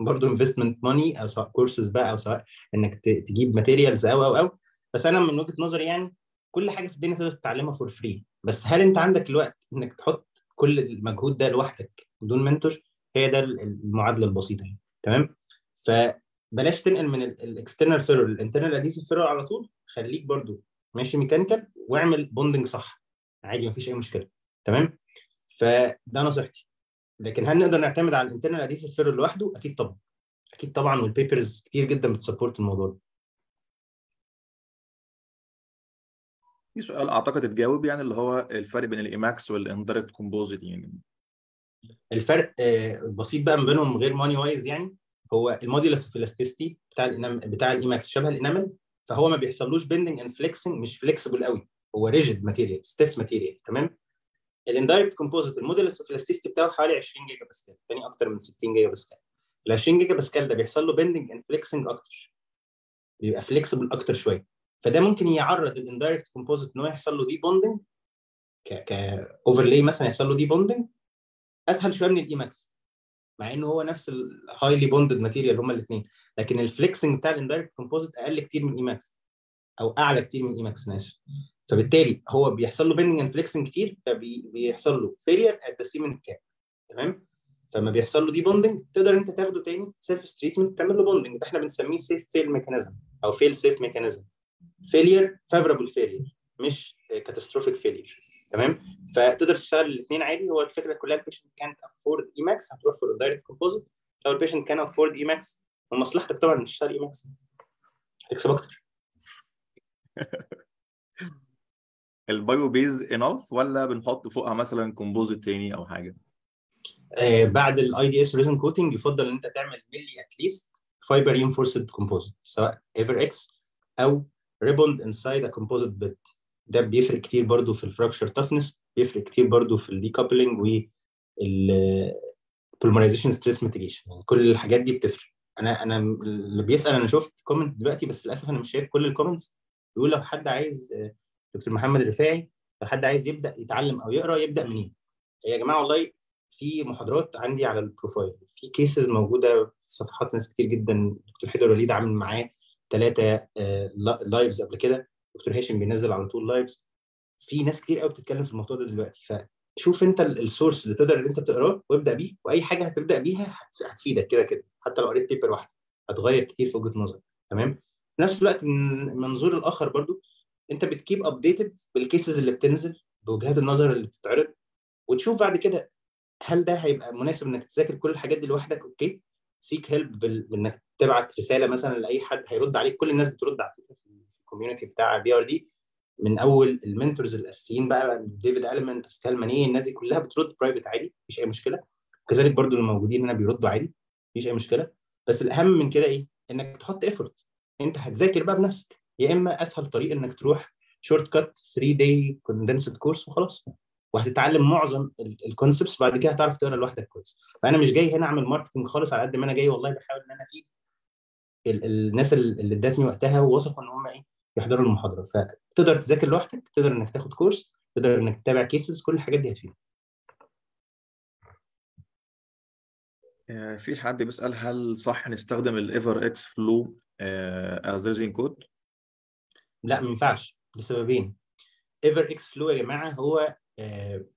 برضه investment money أو سواء كورسز بقى أو سواء إنك تجيب materials أو أو أو. بس أنا من وجهة نظري يعني كل حاجة في الدنيا تقدر تتعلمها for free بس هل أنت عندك الوقت إنك تحط كل المجهود ده لوحدك بدون mentor هي ده المعادلة البسيطة يعني. تمام؟ فبلاش تنقل من ال external ferrule لل internal adhesive ferrule على طول. خليك برضو ماشي mechanical واعمل bonding صح. عادي مفيش أي مشكلة. تمام؟ فده نصيحتي. لكن هل نقدر نعتمد على ال internal adhesive ferrule لوحده؟ أكيد طبعا. أكيد طبعا وال papers كتير جدا بت support الموضوع ده. في سؤال أعتقد اتجاوب يعني اللي هو الفرق بين ال E.max وال indirect composite يعني. الفرق البسيط بقى ما بينهم غير money-wise يعني. هو ال modulus of elasticity بتاع ال enam بتاع ال E.max شبه ال enamel فهو ما بيحصلوش bending and flexing مش flexible قوي. هو rigid material stiff material تمام؟ ال indirect composite ال modulus of elasticity بتاعه حوالي 20 gigapascal الثاني أكتر من 60 gigapascal. ال 20 gigapascal ده بيحصل له bending and flexing أكتر. بيبقى flexible أكتر شوية. فده ممكن يعرض ال indirect composite إن هو يحصل له debonding ك ك overlay مثلا يحصل له debonding أسهل شوية من ال E.max مع إنه هو نفس ال highly bonded material هما الاثنين لكن ال flexing بتاع ال indirect composite أقل كتير من E.max أو أعلى كتير من E.max أنا اسف فبالتالي هو بيحصل له bending and flexing كتير فبيحصل له failure at the cement gap تمام؟ فلما بيحصل له debonding تقدر أنت تاخده تاني surface treatment تعمل له bonding ده إحنا بنسميه safe fail mechanism أو fail-safe mechanism failure favorable failure مش catastrophic failure تمام؟ فتقدر تشتغل الاثنين عادي. هو الفكرة كلها البيشنت كانت افورد اي ماكس هتروح في ال indirect composite لو ال patient can afford E.max ومصلحتك طبعا إنك تشتغل E.max تكسب أكتر ال bio-base enough ولا بنحط فوقها مثلا composite تاني أو حاجة؟ آه بعد ال IDS resin coating يفضل إن أنت تعمل ملي at least fiber reinforced composite سواء everX أو Ribbond inside a composite bead ده بيفرق كتير برضو في ال fracture toughness بيفرق كتير برضو في ال decoupling وال polymerization stress mitigation يعني كل الحاجات دي بتفرق. أنا أنا اللي بيسأل أنا شفت comment دلوقتي بس للأسف أنا مش شايف كل ال comments بيقول لو حد عايز دكتور محمد الرفاعي لو حد عايز يبدأ يتعلم أو يقرأ يبدأ منين؟ يا جماعة والله في محاضرات عندي على ال profile في cases موجودة في صفحات ناس كتير جدا. دكتور حيدر وليد عامل معاه ثلاثة lives قبل كده. دكتور هاشم بينزل على طول lives في ناس كتير قوي بتتكلم في الموضوع ده دلوقتي. فشوف انت ال source اللي تقدر ان انت تقراه وابدأ بيه وأي حاجة هتبدأ بيها هتفيدك كده كده. حتى لو قريت paper واحدة. هتغير كتير في وجهة نظرك. تمام؟ في نفس الوقت من المنظور الآخر برضو انت بت keep updated بال cases اللي بتنزل بوجهات النظر اللي بتتعرض وتشوف بعد كده هل ده هيبقى مناسب إنك تذاكر كل الحاجات دي لوحدك؟ Okay. seek help بإنك تبعت رسالة مثلا لأي حد هيرد عليك. كل الناس بترد على فكرة ال community بتاع BRD من أول ال mentors الأساسيين بقى ديفيد المان باسكال ماني الناس دي كلها بترد private عادي مفيش أي مشكلة. وكذلك برضو اللي موجودين هنا بيردوا عادي مفيش أي مشكلة. بس الأهم من كده إيه؟ إنك تحط effort أنت هتذاكر بقى بنفسك. يا إما أسهل طريق إنك تروح short cut 3 day condensed course وخلاص وهتتعلم معظم ال concepts بعد كده هتعرف تقرأ لوحدك كويس. فأنا مش جاي هنا أعمل marketing خالص على قد ما أنا جاي والله بحاول إن أنا أفيد الناس اللي ادتني وقتها ووثقوا إن هم إيه؟ يحضروا المحاضرة فتقدر تذاكر لوحدك تقدر إنك تاخد كورس تقدر إنك تتابع cases كل الحاجات دي هتفيدك في حد بيسأل هل صح نستخدم ال EverX Flow as resin coat؟ لا ما ينفعش لسببين EverX Flow يا جماعة هو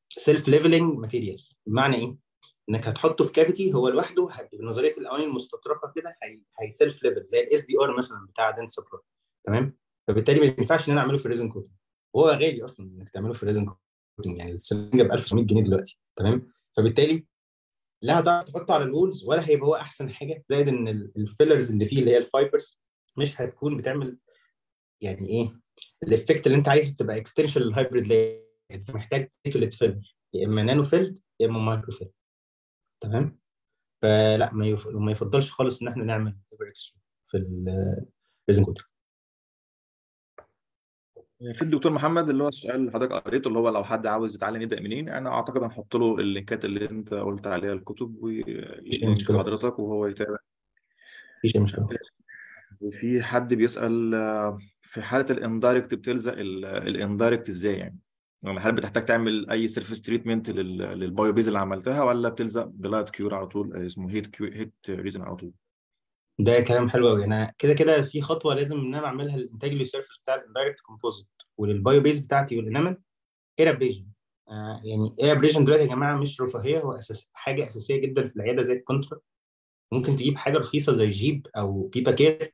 self leveling material بمعنى إيه؟ إنك هتحطه في cavity هو لوحده بنظرية الاواني المستطرقة كده هي self level زي ال SDR مثلا بتاع دنس تمام؟ فبالتالي ما ينفعش إن أنا أعمله في ال resin coating وهو غالي أصلا إنك تعمله في ال resin coating يعني السرنجة ب 1900 جنيه دلوقتي. تمام؟ فبالتالي لا هتعرف تحطه على ال walls ولا هيبقى هو أحسن حاجة زائد إن ال fillers اللي فيه اللي هي ال fibers مش هتكون بتعمل يعني إيه ال effect اللي أنت عايزه تبقى extension لل hybrid layer أنت محتاج particulate filler يا إما nano filled يا إما micro filled تمام؟ فلا ما يف... ما يفضلش خالص إن إحنا نعمل في ال resin coat في الدكتور محمد اللي هو السؤال اللي حضرتك قريته اللي هو لو حد عاوز يتعلم يبدأ منين أنا أعتقد هنحط له اللينكات اللي أنت قلت عليها الكتب و link حضرتك وهو يتابع مفيش مشكلة وفي حد بيسأل في حالة ال indirect بتلزق ال indirect إزاي يعني؟ يعني هل بتحتاج تعمل أي surface treatment لل bio base اللي عملتها ولا بتلزق ب light cure على طول اسمه heat cure heated resin على طول؟ ده كلام حلو قوي أنا كده كده في خطوة لازم إن أنا أعملها لل intaglio لل surface بتاع ال indirect composite ولل bio base بتاعتي وال enamel air abrasion آه يعني air abrasion دلوقتي يا جماعة مش رفاهية هو أساس حاجة أساسية جدا في العيادة زي الكونترا. ممكن تجيب حاجة رخيصة زي جيب أو بيبا كير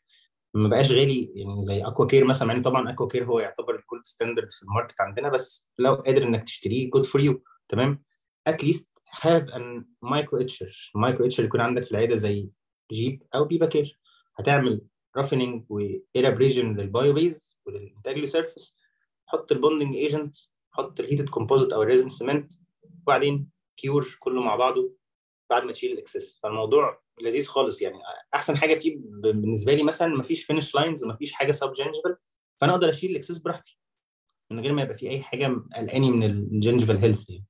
ما بقاش غالي يعني زي اكوا كير مثلا مع إن طبعا اكوا كير هو يعتبر ال gold standard في ال market عندنا بس لو قادر إنك تشتريه good for you تمام؟ at least have an micro etcher micro etcher يكون عندك في العيادة زي جيب أو بيبا كير. هتعمل رافيننج وايرابريجن للبايو بيز وللإنتاج سيرفيس حط ال bonding agent حط ال heated composite أو ال resin cement وبعدين cure كله مع بعضه بعد ما تشيل ال excess فالموضوع لذيذ خالص يعني. أحسن حاجة فيه بالنسبة لي مثلا مفيش finish lines ومفيش حاجة sub gingival فأنا أقدر أشيل ال excess براحتي من غير ما يبقى في أي حاجة قلقاني من ال gingival health يعني.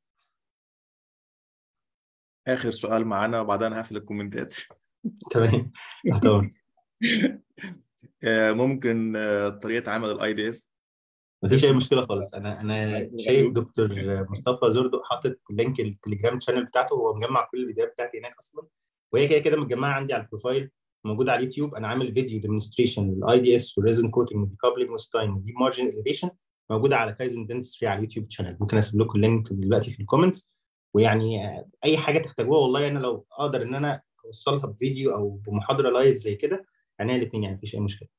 آخر سؤال معانا وبعدين هقفل الكومنتات. تمام. طبعا ممكن طريقة عمل ال IDS مفيش أي مشكلة خالص. أنا أنا شايف دكتور مصطفى زردق حاطط link التليجرام channel بتاعته هو مجمع كل الفيديوهات بتاعتي هناك أصلا. وهي كده كده متجمعة عندي على ال profile موجودة على اليوتيوب. أنا عامل فيديو demonstration لل IDS وال resin coating وال decoupling وال stain و deep margin elevation موجودة على كايزن دنتستري على اليوتيوب channel ممكن اسيب لكم ال link دلوقتي في ال comments ويعني آه، أي حاجة تحتاجوها والله أنا لو أقدر إن أنا اوصلها بفيديو أو بمحاضرة live زي كده عينيا الاثنين يعني مفيش أي مشكلة.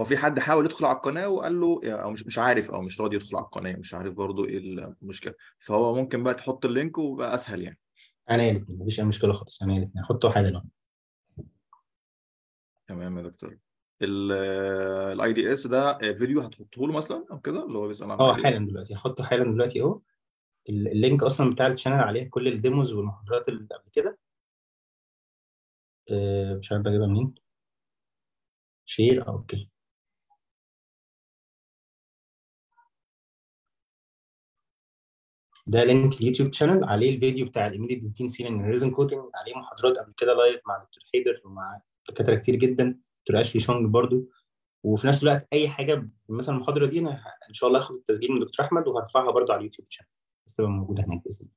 هو في حد حاول يدخل على القناة وقال له أو مش مش عارف أو مش راضي يدخل على القناة مش عارف برضه إيه المشكلة. فهو ممكن بقى تحط ال link وبقى أسهل يعني. عينيا الاثنين مفيش أي مشكلة خالص عينيا الاثنين حطه حالا. تمام يا دكتور. ال IDS ده فيديو هتحطه له مثلا أو كده؟ اللي هو بيسأل عن آه IDS. حالا دلوقتي. هحطه حالا دلوقتي أهو. ال link أصلا بتاع ال channel عليه كل ال demos والمحاضرات اللي قبل كده. آه، مش عارف بجيبها منين. share آه okay. ده link اليوتيوب channel عليه الفيديو بتاع ال immediate dentin sealing resin coating عليه محاضرات قبل كده live مع دكتور حيدر ومع دكاترة كتير جدا. دكتور أشلي شونج برضو. وفي نفس الوقت أي حاجة مثلا المحاضرة دي أنا إن شاء الله هاخد التسجيل من دكتور أحمد وهرفعها برضو على اليوتيوب channel بس تبقى موجودة هناك بإذن الله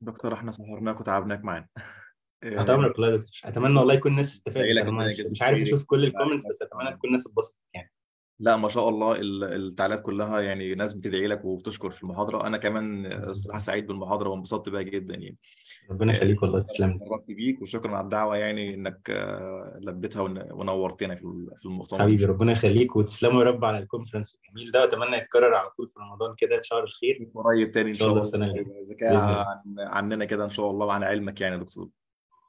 دكتور إحنا سهرناك وتعبناك معانا تحت امرك والله يا دكتور أتمنى والله يكون الناس استفادت مش, عارف. أشوف كل ال comments بس أتمنى. تكون الناس اتبسطت يعني لا ما شاء الله ال- التعليقات كلها يعني ناس بتدعي لك وبتشكر في المحاضرة. أنا كمان الصراحة سعيد بالمحاضرة وانبسطت بيها جدا يعني. ربنا يخليك والله تسلم. اتشرفت بيك وشكرا على الدعوة يعني إنك آه، لبيتها ون- ونورتنا في ال- في المؤتمر. حبيبي ربنا يخليك وتسلموا يا رب على الكونفرنس الجميل ده. واتمنى يتكرر على طول في رمضان كده في شهر الخير. قريب تاني إن شاء الله. يبقى بإذن ذكاء. عن عننا كده إن شاء الله وعن علمك يعني يا دكتور.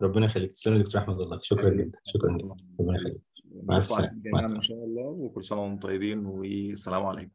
ربنا يخليك. تسلم لي دكتور أحمد والله. شكرا جدا. شكرا جدا. ربنا يخليك. مع جميعا إن. شاء الله وكل سنة وأنتم طيبين والسلام عليكم